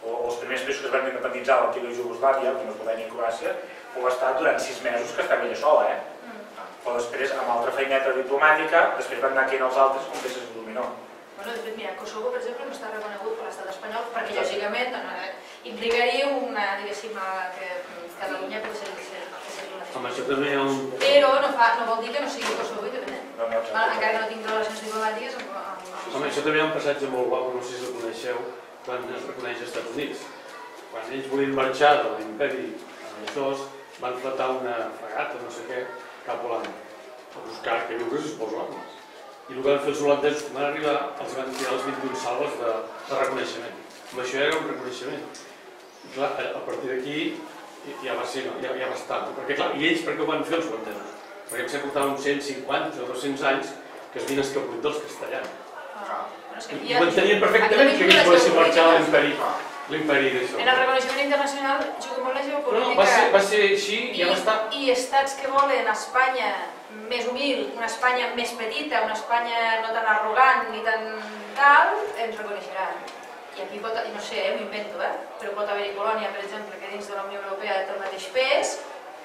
o els primers països que es van independitzar a l'antiga Jugoslàvia, com Eslovènia i Croàcia, o estar durant sis mesos que està ella sola, eh? O després, amb altra feineta diplomàtica, després van anar aquí els altres com peces de dominó. Bueno, de fet, mira, Kosovo, per exemple, no està reconegut per l'estat espanyol perquè, lògicament, eh, implicaria una, diguéssim, que Catalunya pot ser, ser, ser una Amb això també hi ha un... Però no, fa, no vol dir que no sigui Kosovo independent. Val, encara que no tinc relacions diplomàtiques amb, Home, això també hi ha un passatge molt guapo, no sé si el coneixeu, quan es reconeix als Estats Units. Quan ells volien marxar de l'imperi això van fletar una fragata, no sé què, cap a Holanda, a buscar que viure suposo armes. I el que van fer els holandesos, quan van arribar, els van tirar els 21 salves de, de reconeixement. Amb això era un reconeixement. I clar, a partir d'aquí ja va ser, no? ja, ja va estar. Perquè clar, i ells per què ho van fer els holandesos? Perquè que portaven uns 150 o 200 anys que es havien escapolit dels castellans. Ah, I ho entenien perfectament que ells volessin marxar a l'imperi, l'imperi d'això. En el reconeixement internacional juga molt la No, geopolítica. no, va ser, va ser així i ja va estar. I estats que volen Espanya més humil, una Espanya més petita, una Espanya no tan arrogant ni tan tal, ens reconeixeran. I aquí pot, no sé, eh, m'ho invento, eh? però pot haver-hi Polònia, per exemple, que dins de la Unió Europea té el mateix pes,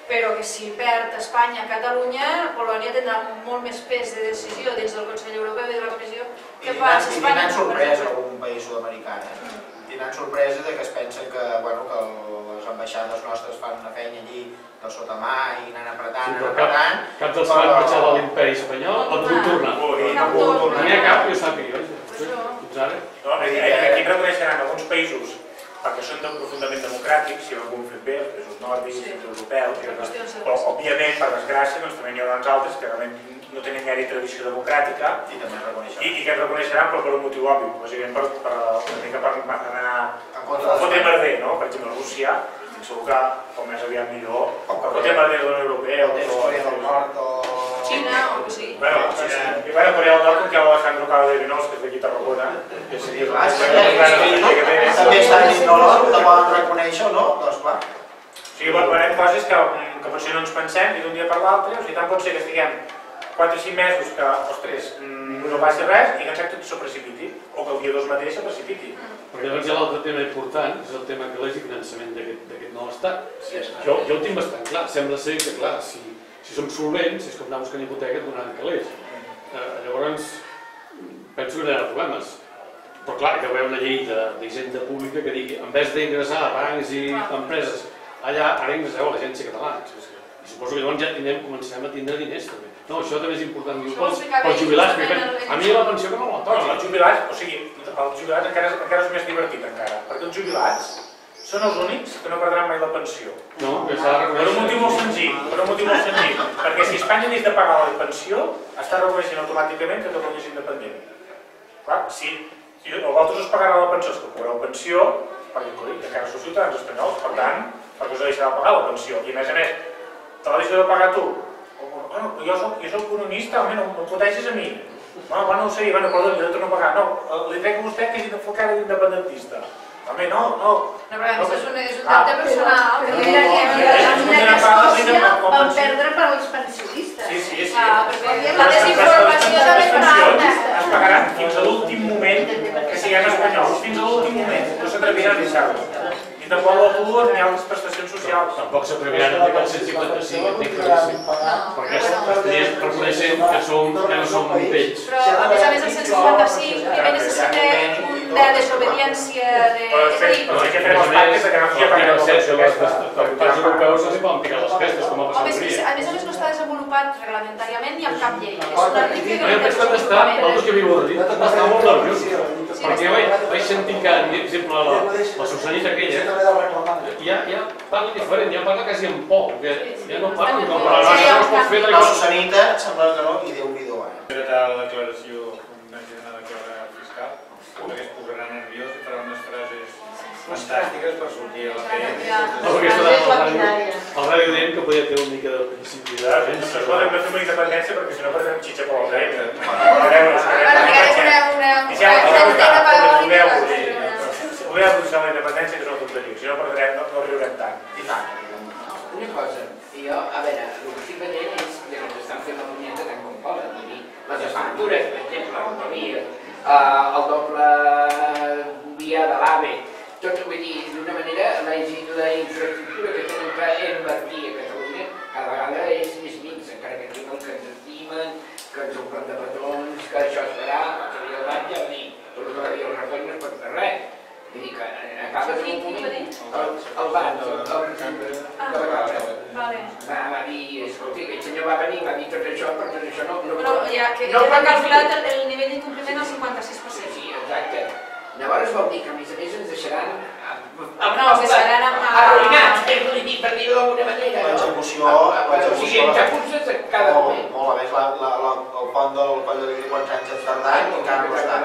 però que si perd Espanya a Catalunya, Polònia tindrà molt més pes de decisió dins del Consell Europeu i de la Comissió que fa tindran, i Espanya. tindran sorpresa algun país sud-americà, eh? Tindran sorpresa de que es pensen que, bueno, que les ambaixades nostres fan una feina allí de sota mà i anant apretant, Sí, anant però cap- apretant. Cap dels que van marxar de l'imperi espanyol el puc tornar. Ui, no puc torna. tornar. No n'hi ha cap que ho sàpiga, oi? Això. Fins ara. No, aquí reconeixeran alguns països perquè són tan profundament democràtics, si ho hem fet bé, els països nòrdics, Sí. els europeus, Per qüestions de- però òbviament, per desgràcia, doncs, també n'hi haurà uns altres que realment no tenen gaire tradició democràtica I també i, reconeixen. i que ens reconeixeran però per un motiu òbvi, bàsicament per, per, una mica per anar En contra a fotre merder, no? Per exemple, Rússia, segur que com més aviat millor, fotre Corea. merder de la Unió Europea o És Corea del Nord o... Xina o que sigui. Bueno, i bueno, Corea del Nord, com que l'Alejandro Cabo de Vinos, que és d'aquí a Tarragona, que sí, que és Clar, sí, sí, que. També està dins de l'ONU, te poden reconèixer o no? Doncs clar. O sigui, veurem coses que, que potser no ens pensem i d'un dia per l'altre, o sigui, tant pot ser que estiguem 4 o 5 mesos que, ostres, mm, no passi res i que en tot s'ho precipiti, o que el dia 2 mateix se precipiti. Perquè llavors hi ha l'altre tema important, que és el tema calés i finançament d'aquest nou estat. Sí, és Jo, jo ho tinc bastant clar. Sembla ser que, clar, si, si som solvents, és com anar buscant hipoteca donant calés. Eh, llavors, penso que no hi ha problemes. Però clar, que haver una llei d'hisenda pública que digui, en vez d'ingressar a bancs i empreses, allà ara ingresseu a l'agència catalana. I suposo que llavors ja tindrem, començarem a tindre diners també. No, això també és important, diu, Això ho pels, pels jubilats, el- a mi la pensió que no la No, toca. els jubilats, o sigui, els jubilats encara, és- encara és més divertit encara, perquè els jubilats són els únics que no perdran mai la pensió. No, que s'ha de Per un motiu molt senzill, per un motiu molt senzill, perquè si Espanya hagués de pagar la pensió, està reconeixent automàticament que Catalunya és independent. Clar, si, si o vosaltres us pagarà la pensió, és que cobreu pensió, perquè coi, encara sou ciutadans espanyols, per tant, perquè us deixarà de pagar la pensió. I a més a més, te la deixes de pagar tu. Bueno, jo soc, jo soc economista, home, no, no em protegis a mi. Bueno, bueno, sí, bueno, perdó, jo torno a pagar. No, li trec a vostè que és enfocat independentista. Home, no, no. No, però això és un, és un Ah. deute personal. Però que- mira no, mira, no, mira que no, no, Escòcia no, no, van no, perdre per als pensionistes. Sí, sí, sí. Ah, perquè la desinformació també fa alta. es pagaran fins a l'últim moment que siguem espanyols, fins a l'últim moment. No s'atreviran a deixar-ho. Ni tampoc l'atur ni altres prestacions socials. Tampoc s'atreviran a el 155, entenc claríssim. Perquè estarien reconeixent que, som, que no som pells. Però, a més a més, el 155 primer necessita una desobediència de... És a dir, que fer els pactes de que no els europeus poden picar les crestes, com ha home, passat és a que més a més no està desenvolupat reglamentàriament ni amb cap llei. És un article No, jo penso que està, vosaltres que viu a Madrid, molt nerviosos. Perquè vaig, vaig sentir que, per exemple, la, la Susanita aquella, ja, ja parla diferent, ja parla quasi amb por, que ja no parla com de La. Susanita, em sembla que no, i Déu-n'hi-do, eh? Concretar la declaració una jornada que haurà fiscal, perquè es posarà nerviós i farà unes frases fantàstiques per sortir a la. No, perquè això de la ràdio, el ràdio dient que podia ter una mica de principi de Ens podem no fer una independència perquè si no perdrem xitxa per la dreta. Bueno, que és una, la independència, que és una tonteria, si no perdrem, no, no riurem tant. I tant. Una cosa, jo, a veure, el que estic veient és que ens estan fent la punyeta tant com poden, les estructures, per exemple, la rodovia, eh, el doble via de l'AVE, tot vull dir, d'una manera, la, la infraestructura que tenen que invertir a Catalunya cada vegada és més minsa, encara que diuen que ens estimen, que ens omplen de petons, que això es farà, que ja va dir, tot el que va dir el Rajoy no es pot fer res. Vull dir que acabes en un moment... El, el banc, el, el, el, de la Cabra, vale. va, va dir, escolti, aquest senyor va venir, va dir tot això, però tot això no... no Però ja que no t'ha calculat el, el nivell d'incompliment al 56%. Sí, sí, exacte. Llavors vol dir que a més a més ens deixaran No, ens deixaran amb- arruïnats, per dir per dir-ho d'alguna manera. L'execució, O l'execució... sigui, encapuces cada Molt, moment. molt, a més, la, la, la, el pont del Coll de Vic quants anys ha tardat i encara no està.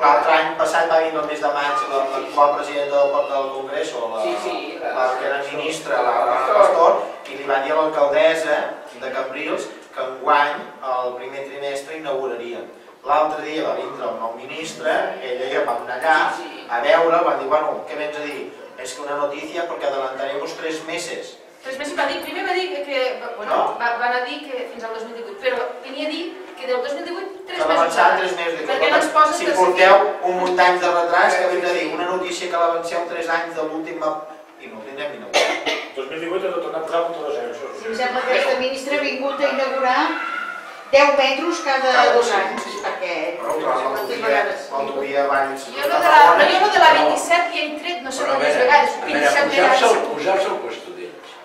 L'altre any passat va venir el mes de maig la- l'actual presidenta del, Port del Congrés, o la, Sí, sí, la- la que era ministra, la, la Pastor, i li va dir a l'alcaldessa de Cambrils que enguany, el primer trimestre, inauguraria. L'altre dia va vindre el nou ministre, ella i jo vam anar allà a veure, va dir, bueno, què vens a dir? És que una notícia perquè adelantaremos tres meses. Tres mesos va dir, primer va dir que, bueno, No. va, van a dir que fins al 2018, però venia a dir que del 2018 tres que mesos l'avançaven ara. tres mesos. Per què no ens posen si porteu un munt d'anys de retras, que hem de dir una notícia que l'avanceu tres anys de l'últim... i no ho tindrem ni nou. 2018 he de tornar a posar punt de zero. Em sembla que aquesta ministra ha vingut a inaugurar 10 metres cada dos anys, perquè Però clar, l'autovia, Valls... Jo lo de la, jo de la 27 ja he tret no sé quantes veure, vegades, a veure, 27 posar-se al, vegades. posar-se al d'ells.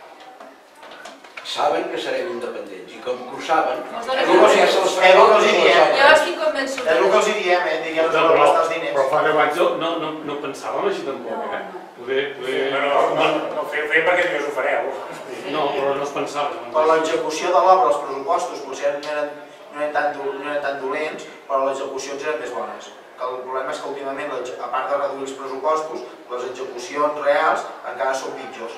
Saben que serem independents i com que ho saben, És el que els hi diem. Jo estic convençut. És el que els hi diem, eh? Diguem No, no, però, els diners. però fa deu anys no, no, no, no pensàvem així tampoc, eh? Poder, poder... No, no, no, no, feia, feia perquè només ho fareu. No, però no es pensava. Per l'execució de l'obra, els pressupostos potser no eren, no eren, tan, no eren tan dolents, però les execucions eren més bones. Que el problema és que últimament, l'ex- a part de reduir els pressupostos, les execucions reals encara són pitjors.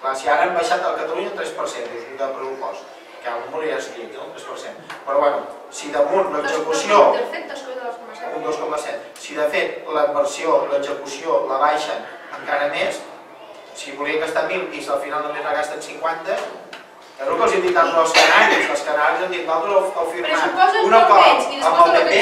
Clar, si ara han baixat a Catalunya un 3% de pressupost, que el número ja és lleig, no? un 3%. Però bueno, si damunt l'execució un 2,7. Si de fet la inversió, l'execució la baixen encara més, si volien gastar 1.000 i si al final només la gasten 50, és el que els he dit als canaris, els canaris han dit, nosaltres heu firmat un acord amb el PP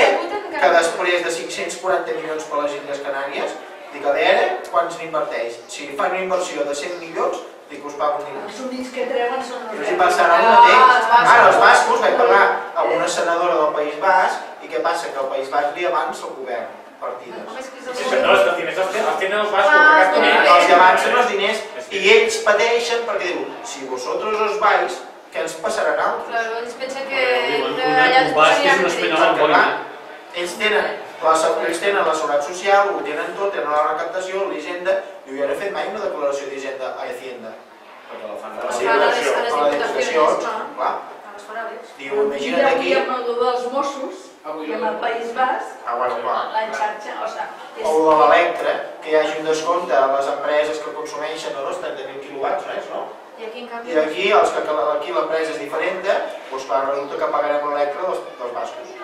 que després de 540 milions per les Illes Canàries, dic, a veure quants n'inverteix. Si fan una inversió de 100 milions, dic, us pago un milió. Els únics que treuen són els I els hi reus. passarà el Ah, mateix. els bascos. Ara, els bascos, vaig parlar amb una senadora del País Basc, i què passa? Que el País Basc li avança el govern partides. Sí, no, és que els diners els tenen- els bascos. Ah. Els que avancen els diners i ells pateixen perquè diuen si vosotros os vais, què ens passarà a nosaltres? Claro, ells pensen que allà un basc és aniran una a espanyola Madrid. amb boina. Ells tenen la, ells tenen la seguretat social, ho tenen tot, tenen la recaptació, l'hisenda, i jo no he fet mai una declaració d'hisenda a Hacienda, perquè la fan a la Les diputacions, clar. Diu, imagina't avui aquí, amb el dels Mossos i amb el País Basc, ah, bueno, la xarxa, o sigui, o de l'electre, que hi hagi un descompte a les empreses que consumeixen no, els 30.000 quilowatts, res, no? I aquí, en canvi, I aquí, els que, aquí l'empresa és diferent, doncs clar, resulta que pagarem l'electre dels, dels bascos.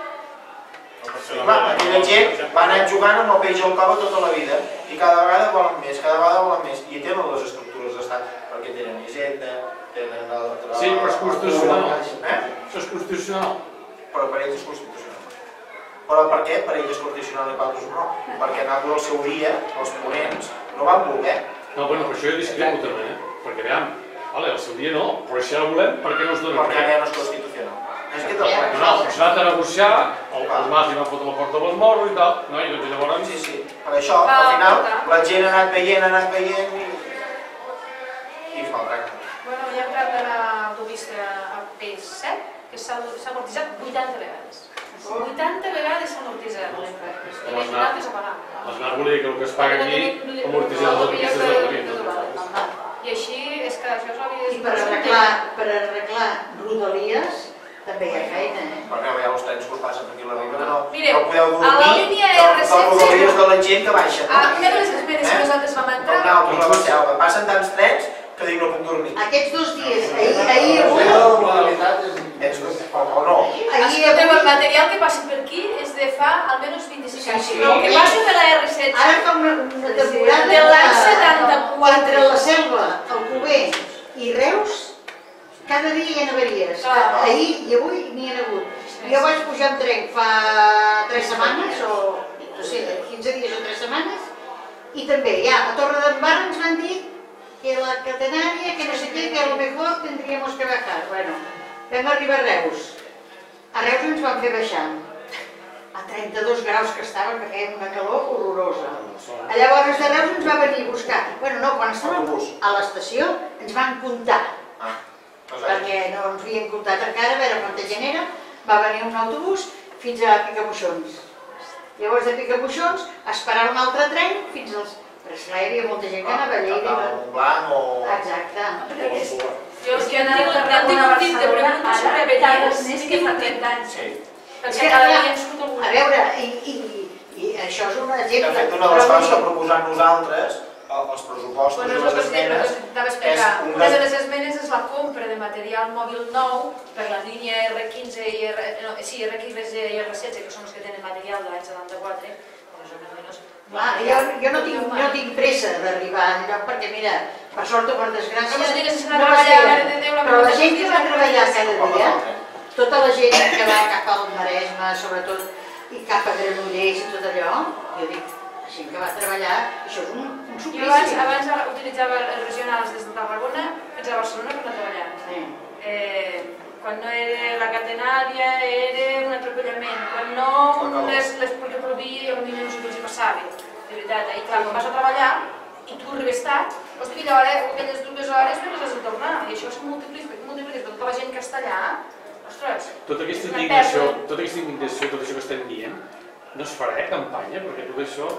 I clar, aquella gent va anar jugant amb el peix al cova tota la vida i cada vegada volen més, cada vegada volen més i tenen les estructures d'estat perquè tenen hisenda, tenen el... el Sí, però és constitucional. Eh? Això és constitucional. Però per ells és constitucional. Però per què? Per ells és constitucional i per altres no. Perquè nosaltres al seu dia, els ponents, no van voler. No, bueno, però això jo discrepo també, eh? Perquè, aviam, vale, al seu dia no, però això ja volem perquè no es dona Perquè res. ja no és constitucional. És que No, no, es va a negociar, el, el Mas li va fotre la porta dels morros i tal, no? I doncs llavors... Sí, sí. Per això, al final, la gent ha anat veient, ha anat veient i... i es maltracta. bueno, hi ha entrat de l'autopista a P7, que s'ha s'ha amortitzat 80 vegades. 80 vegades s'ha amortitzat. I les es va? altres a pagar. L'Aznar volia que el que es paga aquí amortitzar les autopistes de Madrid. I així és que això s'hauria de I per arreglar, per arreglar Rodalies també hi ha feina, eh? Però no, ja els trens que us passen per aquí a la Riba, no, Mireu, no podeu a la dormir línia de- de R16 rodalies de la gent que baixa. Ah, una de les esmenes que nosaltres vam No, entrar... no, la selva. Passen tants trens que dic no puc dormir. Aquests dos dies, ahir, ahir, avui, És, o no. ahir, Escolteu, el avui, material que passa per aquí és de fa almenys 25 Sí, anys. sí. El que passa de la R16... ara fa una, una temporada De l'any que 74. entre la selva, el Cuber i Reus, cada dia hi ha avaries. Ahir i avui n'hi ha hagut. Jo vaig pujar en tren fa 3 setmanes, o no sé, 15 dies o 3 setmanes, I també ja a Torre d'en Barra ens van dir que la catenària, que no sé què, que a lo mejor tendríamos que bajar. Bueno, vam arribar a Reus. A Reus ens van fer baixar a 32 graus que estava, que feia una calor horrorosa. A Llavors de Reus ens va venir a buscar. Bueno, no, quan estàvem a l'estació ens van comptar, Ah, perquè no ens havien comptat encara, a veure quanta gent era, va venir un autobús fins a Picabuixons. Llavors de Picabuixons esperar un altre tren fins als... Però esclar, hi havia molta gent que anava a Lleida. i va- Blanc o... Exacte. Jo és que han tingut temps de preguntar sobre Betlles, més que fa fa 30 anys. Sí. És Perquè que, cada clar, dia ens surt algú. A veure, i, i, i això és un De exemple. fet, una de les coses que proposem nosaltres, el- els pressupostos Bueno, i és les esmenes, és un Una de les esmenes és la compra de material mòbil nou per la línia R15 i R, no, sí, R15 i R16, que són els que tenen material de l'any 74, però això més o menys... Clar, jo, jo no tinc, no tinc pressa d'arribar enlloc perquè, mira, per sort o per desgràcia, no la Però la gent que va treballar cada dia, tota la gent que va cap al Maresme, sobretot, i cap a Granollers i tot allò, jo dic, la gent que va treballar, això és un, un Jo suplici. abans, abans utilitzava els regionals des de Tarragona fins a Barcelona per anar a treballar. Sí. Eh, quan no era la catenària era un atropellament, quan no les, les plovia i potser no sé què els passava, de veritat. I clar, quan vas a treballar i tu arribes tard, hosti, hora, aquelles dues hores no les has de tornar, i això es multiplica, multiplica tota la gent que està allà, ostres, Tota aquesta indignació, tota aquesta indignació, tot això que estem dient, no es farà eh, campanya, perquè tot això,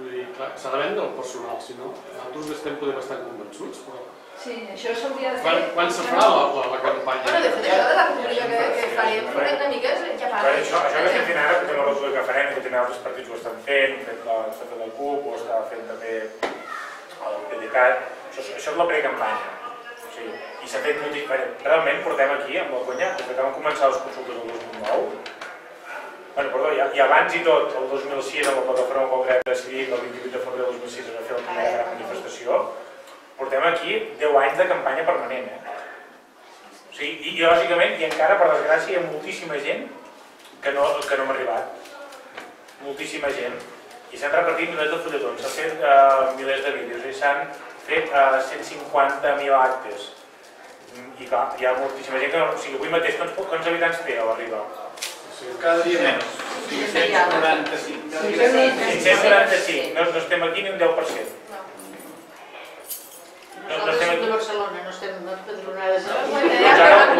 vull dir, clar, s'ha de vendre el personal, si no, nosaltres estem poder bastant convençuts, però Sí, això s'hauria de fer. quan, quan se farà la, la, la campanya? Bueno, de fet, això de la comunió que, que farem, farem una mica, ja Però parla. això, això que estem fent ara, que no és el que farem, que també altres partits ho estan fent, ho fet la, està fent el CUP, ho està fent també el PDeCAT, això, és- això és la precampanya. O sigui, I s'ha fet molti... Realment portem aquí, amb la conya, des que vam començar les consultes el 2009, bueno, perdó, i, i abans i tot, el 2006, amb la plataforma pel dret a decidir, el 28 de febrer del 2006 es va fer la primera gran manifestació, portem aquí 10 anys de campanya permanent, eh? O sigui, i, i lògicament, i encara, per desgràcia, hi ha moltíssima gent que no, que no hem arribat. Moltíssima gent. I s'han repartit milers de fulletons, s'han fet uh, milers de vídeos i s'han fet uh, 150.000 actes. Mm, I clar, hi ha moltíssima gent que no... O sigui, avui mateix, quants, quants habitants té a la Riba? Cada dia menys. O sigui, 195. Cada dia menys. 595. No, no estem aquí ni un 10%. No, no Nosaltres estem som de. Barcelona, no estem empadronades Doncs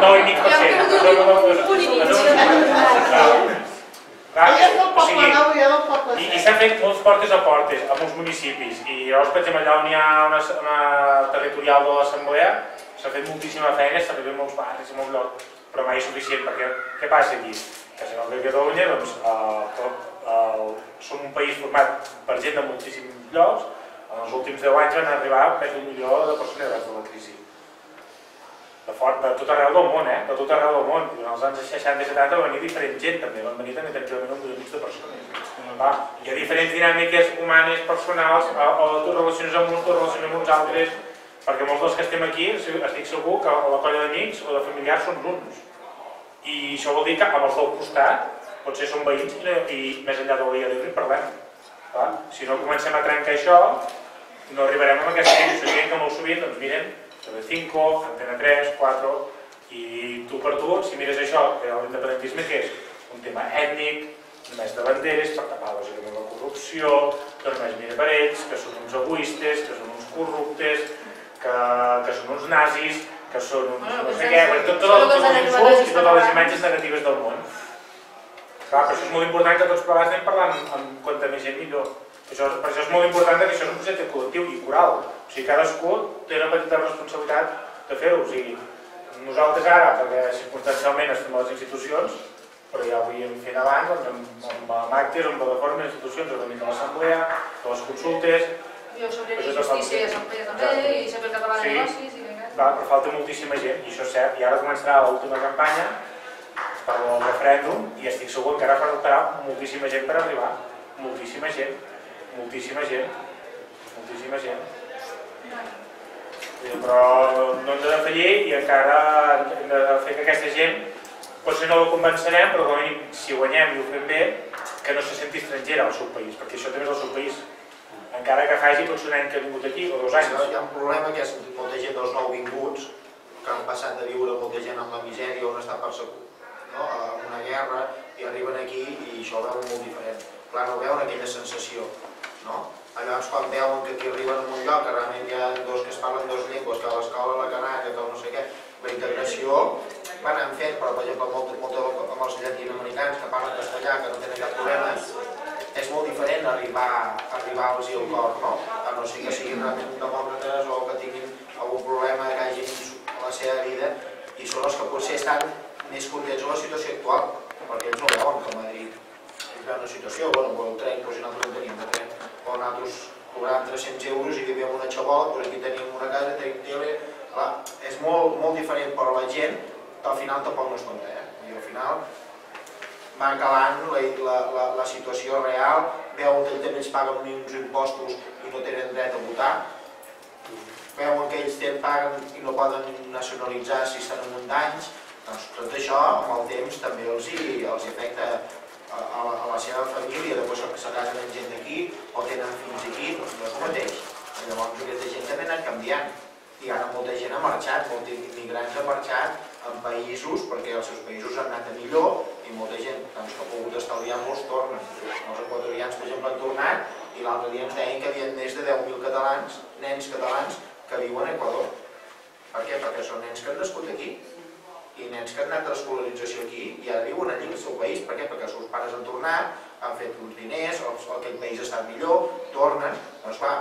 9,5%. Clar, Ella és del o Poble sigui, Nou i jo del Poble I, i s'han fet molts portes a portes a molts municipis i llavors, per exemple, allà on hi ha una, una territorial de l'Assemblea s'ha fet moltíssima feina, s'ha fet molts barris, molts llocs, però mai és suficient perquè què passa aquí? Que si no de Catalunya, doncs, eh, tot, eh, som un país format per gent de moltíssims llocs, en els últims 10 anys van arribar més d'un milió de persones abans de la crisi. De, fort, de tot arreu del món, eh? De tot arreu del món. Durant els anys 60 i 70 van venir diferent gent també, van venir també tranquil·lament un milió de persones. Va, hi ha diferents dinàmiques humanes, personals, o, o relacions amb uns, tu relacions amb uns altres, perquè molts dels que estem aquí, estic segur que la colla d'amics o de familiars són uns. I això vol dir que amb els del costat, potser són veïns i, i més enllà de la Via Lliure hi parlem. Va? Si no comencem a trencar això, no arribarem a aquesta situació. Dient que molt sovint, doncs miren, TV5, Antena 3, 4, i tu per tu, si mires això, que l'independentisme que és un tema ètnic, només de banderes, per tapar lògicament la corrupció, que només mira per ells, que són uns egoistes, que són uns corruptes, que, que són uns nazis, que són uns Bueno, no sé què, bueno, tot, tot, els anecdotes insults i totes les imatges negatives del món. Clar, per això és molt important que tots plegats anem parlant amb quanta més gent millor. Per això, per això és molt important que això és un projecte col·lectiu i coral. O sigui, cadascú té una petita responsabilitat de fer-ho. O sigui, nosaltres ara, perquè circumstancialment estem a les institucions, però ja ho havíem fet abans, doncs, amb, amb, amb actes, amb plataformes, institucions, a l'assemblea, a les consultes, Jo sobre el justícia ja se'n feia Exacte. també, i sempre el català de Sí. negocis, i. Clar, però falta moltíssima gent, i això és cert, i ara començarà l'última campanya per al referèndum, i estic segur que encara faltarà moltíssima gent per arribar, moltíssima gent, moltíssima gent, moltíssima gent. Però no hem de defallir i encara hem de fer que aquesta gent, potser no la convencerem, però com a mínim, si guanyem i ho fem bé, que no se senti estrangera al seu país, perquè això també és el seu país. encara que faci potser un any que ha vingut aquí o dos anys. Hi ha un problema que és molta gent dels nouvinguts que han passat de viure molta gent amb la misèria on està persegut, no? en una guerra, i arriben aquí i això ho veuen molt diferent. Clar, no veuen aquella sensació, no? Llavors quan veuen que aquí arriben a un lloc que realment hi ha dos que es parlen dues llengües, que a l'escola la canaca, que no sé què, la integració van en fent, però per exemple molt, molt, amb els llatinoamericans que parlen castellà, que no tenen cap problema, és molt diferent arribar, arribar-los al cor, no? A no ser que siguin realment demòcrates o que tinguin algun problema que hagin a la seva vida i són els que potser estan més contents amb la situació actual, perquè ells no veuen que Madrid és una situació, bueno, el tren, doncs nosaltres no tenim de tren, o nosaltres cobràvem 300 euros i vivíem una xabola, doncs aquí tenim una casa, tenim tele, clar, és molt, molt diferent a la gent, al final tampoc no es compta, eh? I al final va calant la, la, la, la situació real, veuen que ells paguen uns impostos i no tenen dret a votar, veuen que ells tenen, paguen i no poden nacionalitzar si estan en un danys, doncs tot això amb el temps també els, hi, els afecta a, a, la, a la seva família, després que se casen amb gent d'aquí o tenen fills aquí, doncs no és el mateix. I llavors aquesta gent també ha anat canviant i ara molta gent ha marxat, molts immigrants han marxat en països perquè els seus països han anat a millor i molta gent doncs, que ha pogut estalviar molts tornen. Els equatorians, per exemple, han tornat i l'altre dia ens deien que hi havia més de 10.000 catalans, nens catalans, que viuen a Equador. Per què? Perquè són nens que han nascut aquí i nens que han anat a l'escolarització aquí i ara viuen allí al seu país. Per què? Perquè els seus pares han tornat, han fet uns diners, o, o aquell país està millor, tornen, doncs va,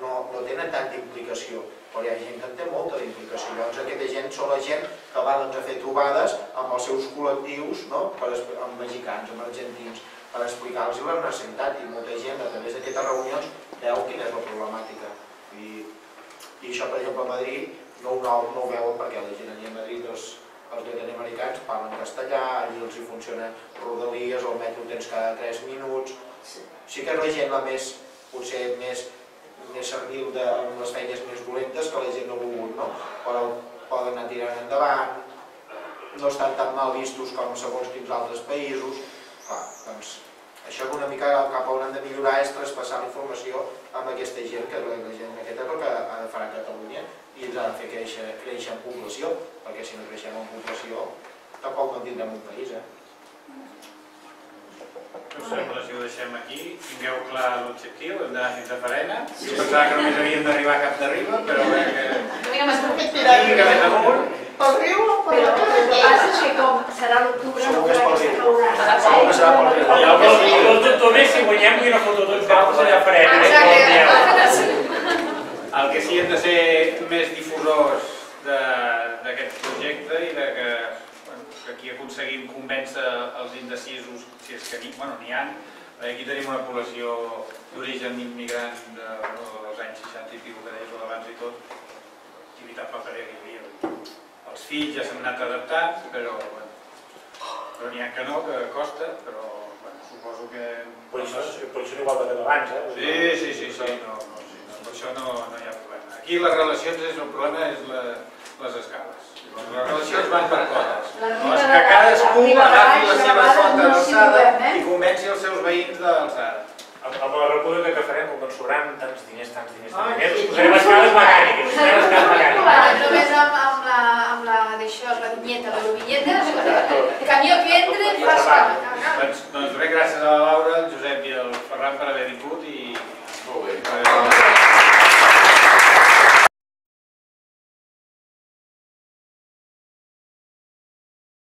no, no tenen tanta implicació però hi ha gent que en té molta implicació. Llavors aquesta gent són la gent que va doncs, a fer trobades amb els seus col·lectius, no? per, amb mexicans, amb argentins, per explicar-los la necessitat i molta gent a través d'aquestes reunions veu quina és la problemàtica. I, i això, per exemple, a Madrid no, no, no ho veuen perquè la gent allà a Madrid doncs, els llatinoamericans parlen castellà, allí els hi funciona rodalies, el metro tens cada 3 minuts. Sí que és la gent la més, potser més més servil de les feines més dolentes que la gent no ha volgut, no? però poden anar tirant endavant, no estan tan mal vistos com segons quins altres països. Clar, doncs, això una mica cap on hem de millorar és traspassar la informació amb aquesta gent, que la gent aquesta és el que ha de farà Catalunya i ens ha de fer créixer, créixer en població, perquè si no creixem en població tampoc no tindrem un país. Eh? Us sembla si ho deixem aquí? Tingueu clar l'objectiu, hem d'anar fins a Farena. Jo pensava que només havíem d'arribar a Cap de Riba, però bé que... Més amunt. Vinga, més amunt. Pel riu o per Però el que passa és que com serà l'octubre no farà aquesta calorada. Segur que serà pel riu. El, el, el doctor més, si guanyem i una foto tots calços allà farem. Exacte. El que sí hem de ser més difusors de- d'aquest projecte i de que, bueno, que aquí aconseguim convèncer els indecisos, si és que n'hi bueno, ha. Aquí tenim una població d'origen immigrant de, no, dels anys 60 i pico que deies o d'abans i tot. Veritat faltaria que hi havia. Els fills ja s'han anat adaptant, però bueno, però n'hi ha que no, que costa, però bueno, suposo que... Però això, però això igual de abans, eh? Sí, sí, sí, sí, no, no, no, això no, no hi ha problema. Aquí les relacions és el problema és la, les escales. Les relacions van per cotes. Les que cadascú agafi la seva font d'alçada i convenci els seus veïns d'alçada. Amb la república que farem, com sobran tants diners, tants diners, tants diners, posarem escales mecàniques, les escales mecàniques. Només amb, amb la, amb la d'això, la vinyeta, la vinyeta, camió que entre, fa escala. Doncs, doncs res, gràcies a la Laura, Josep i el Ferran per haver vingut i... Molt bé.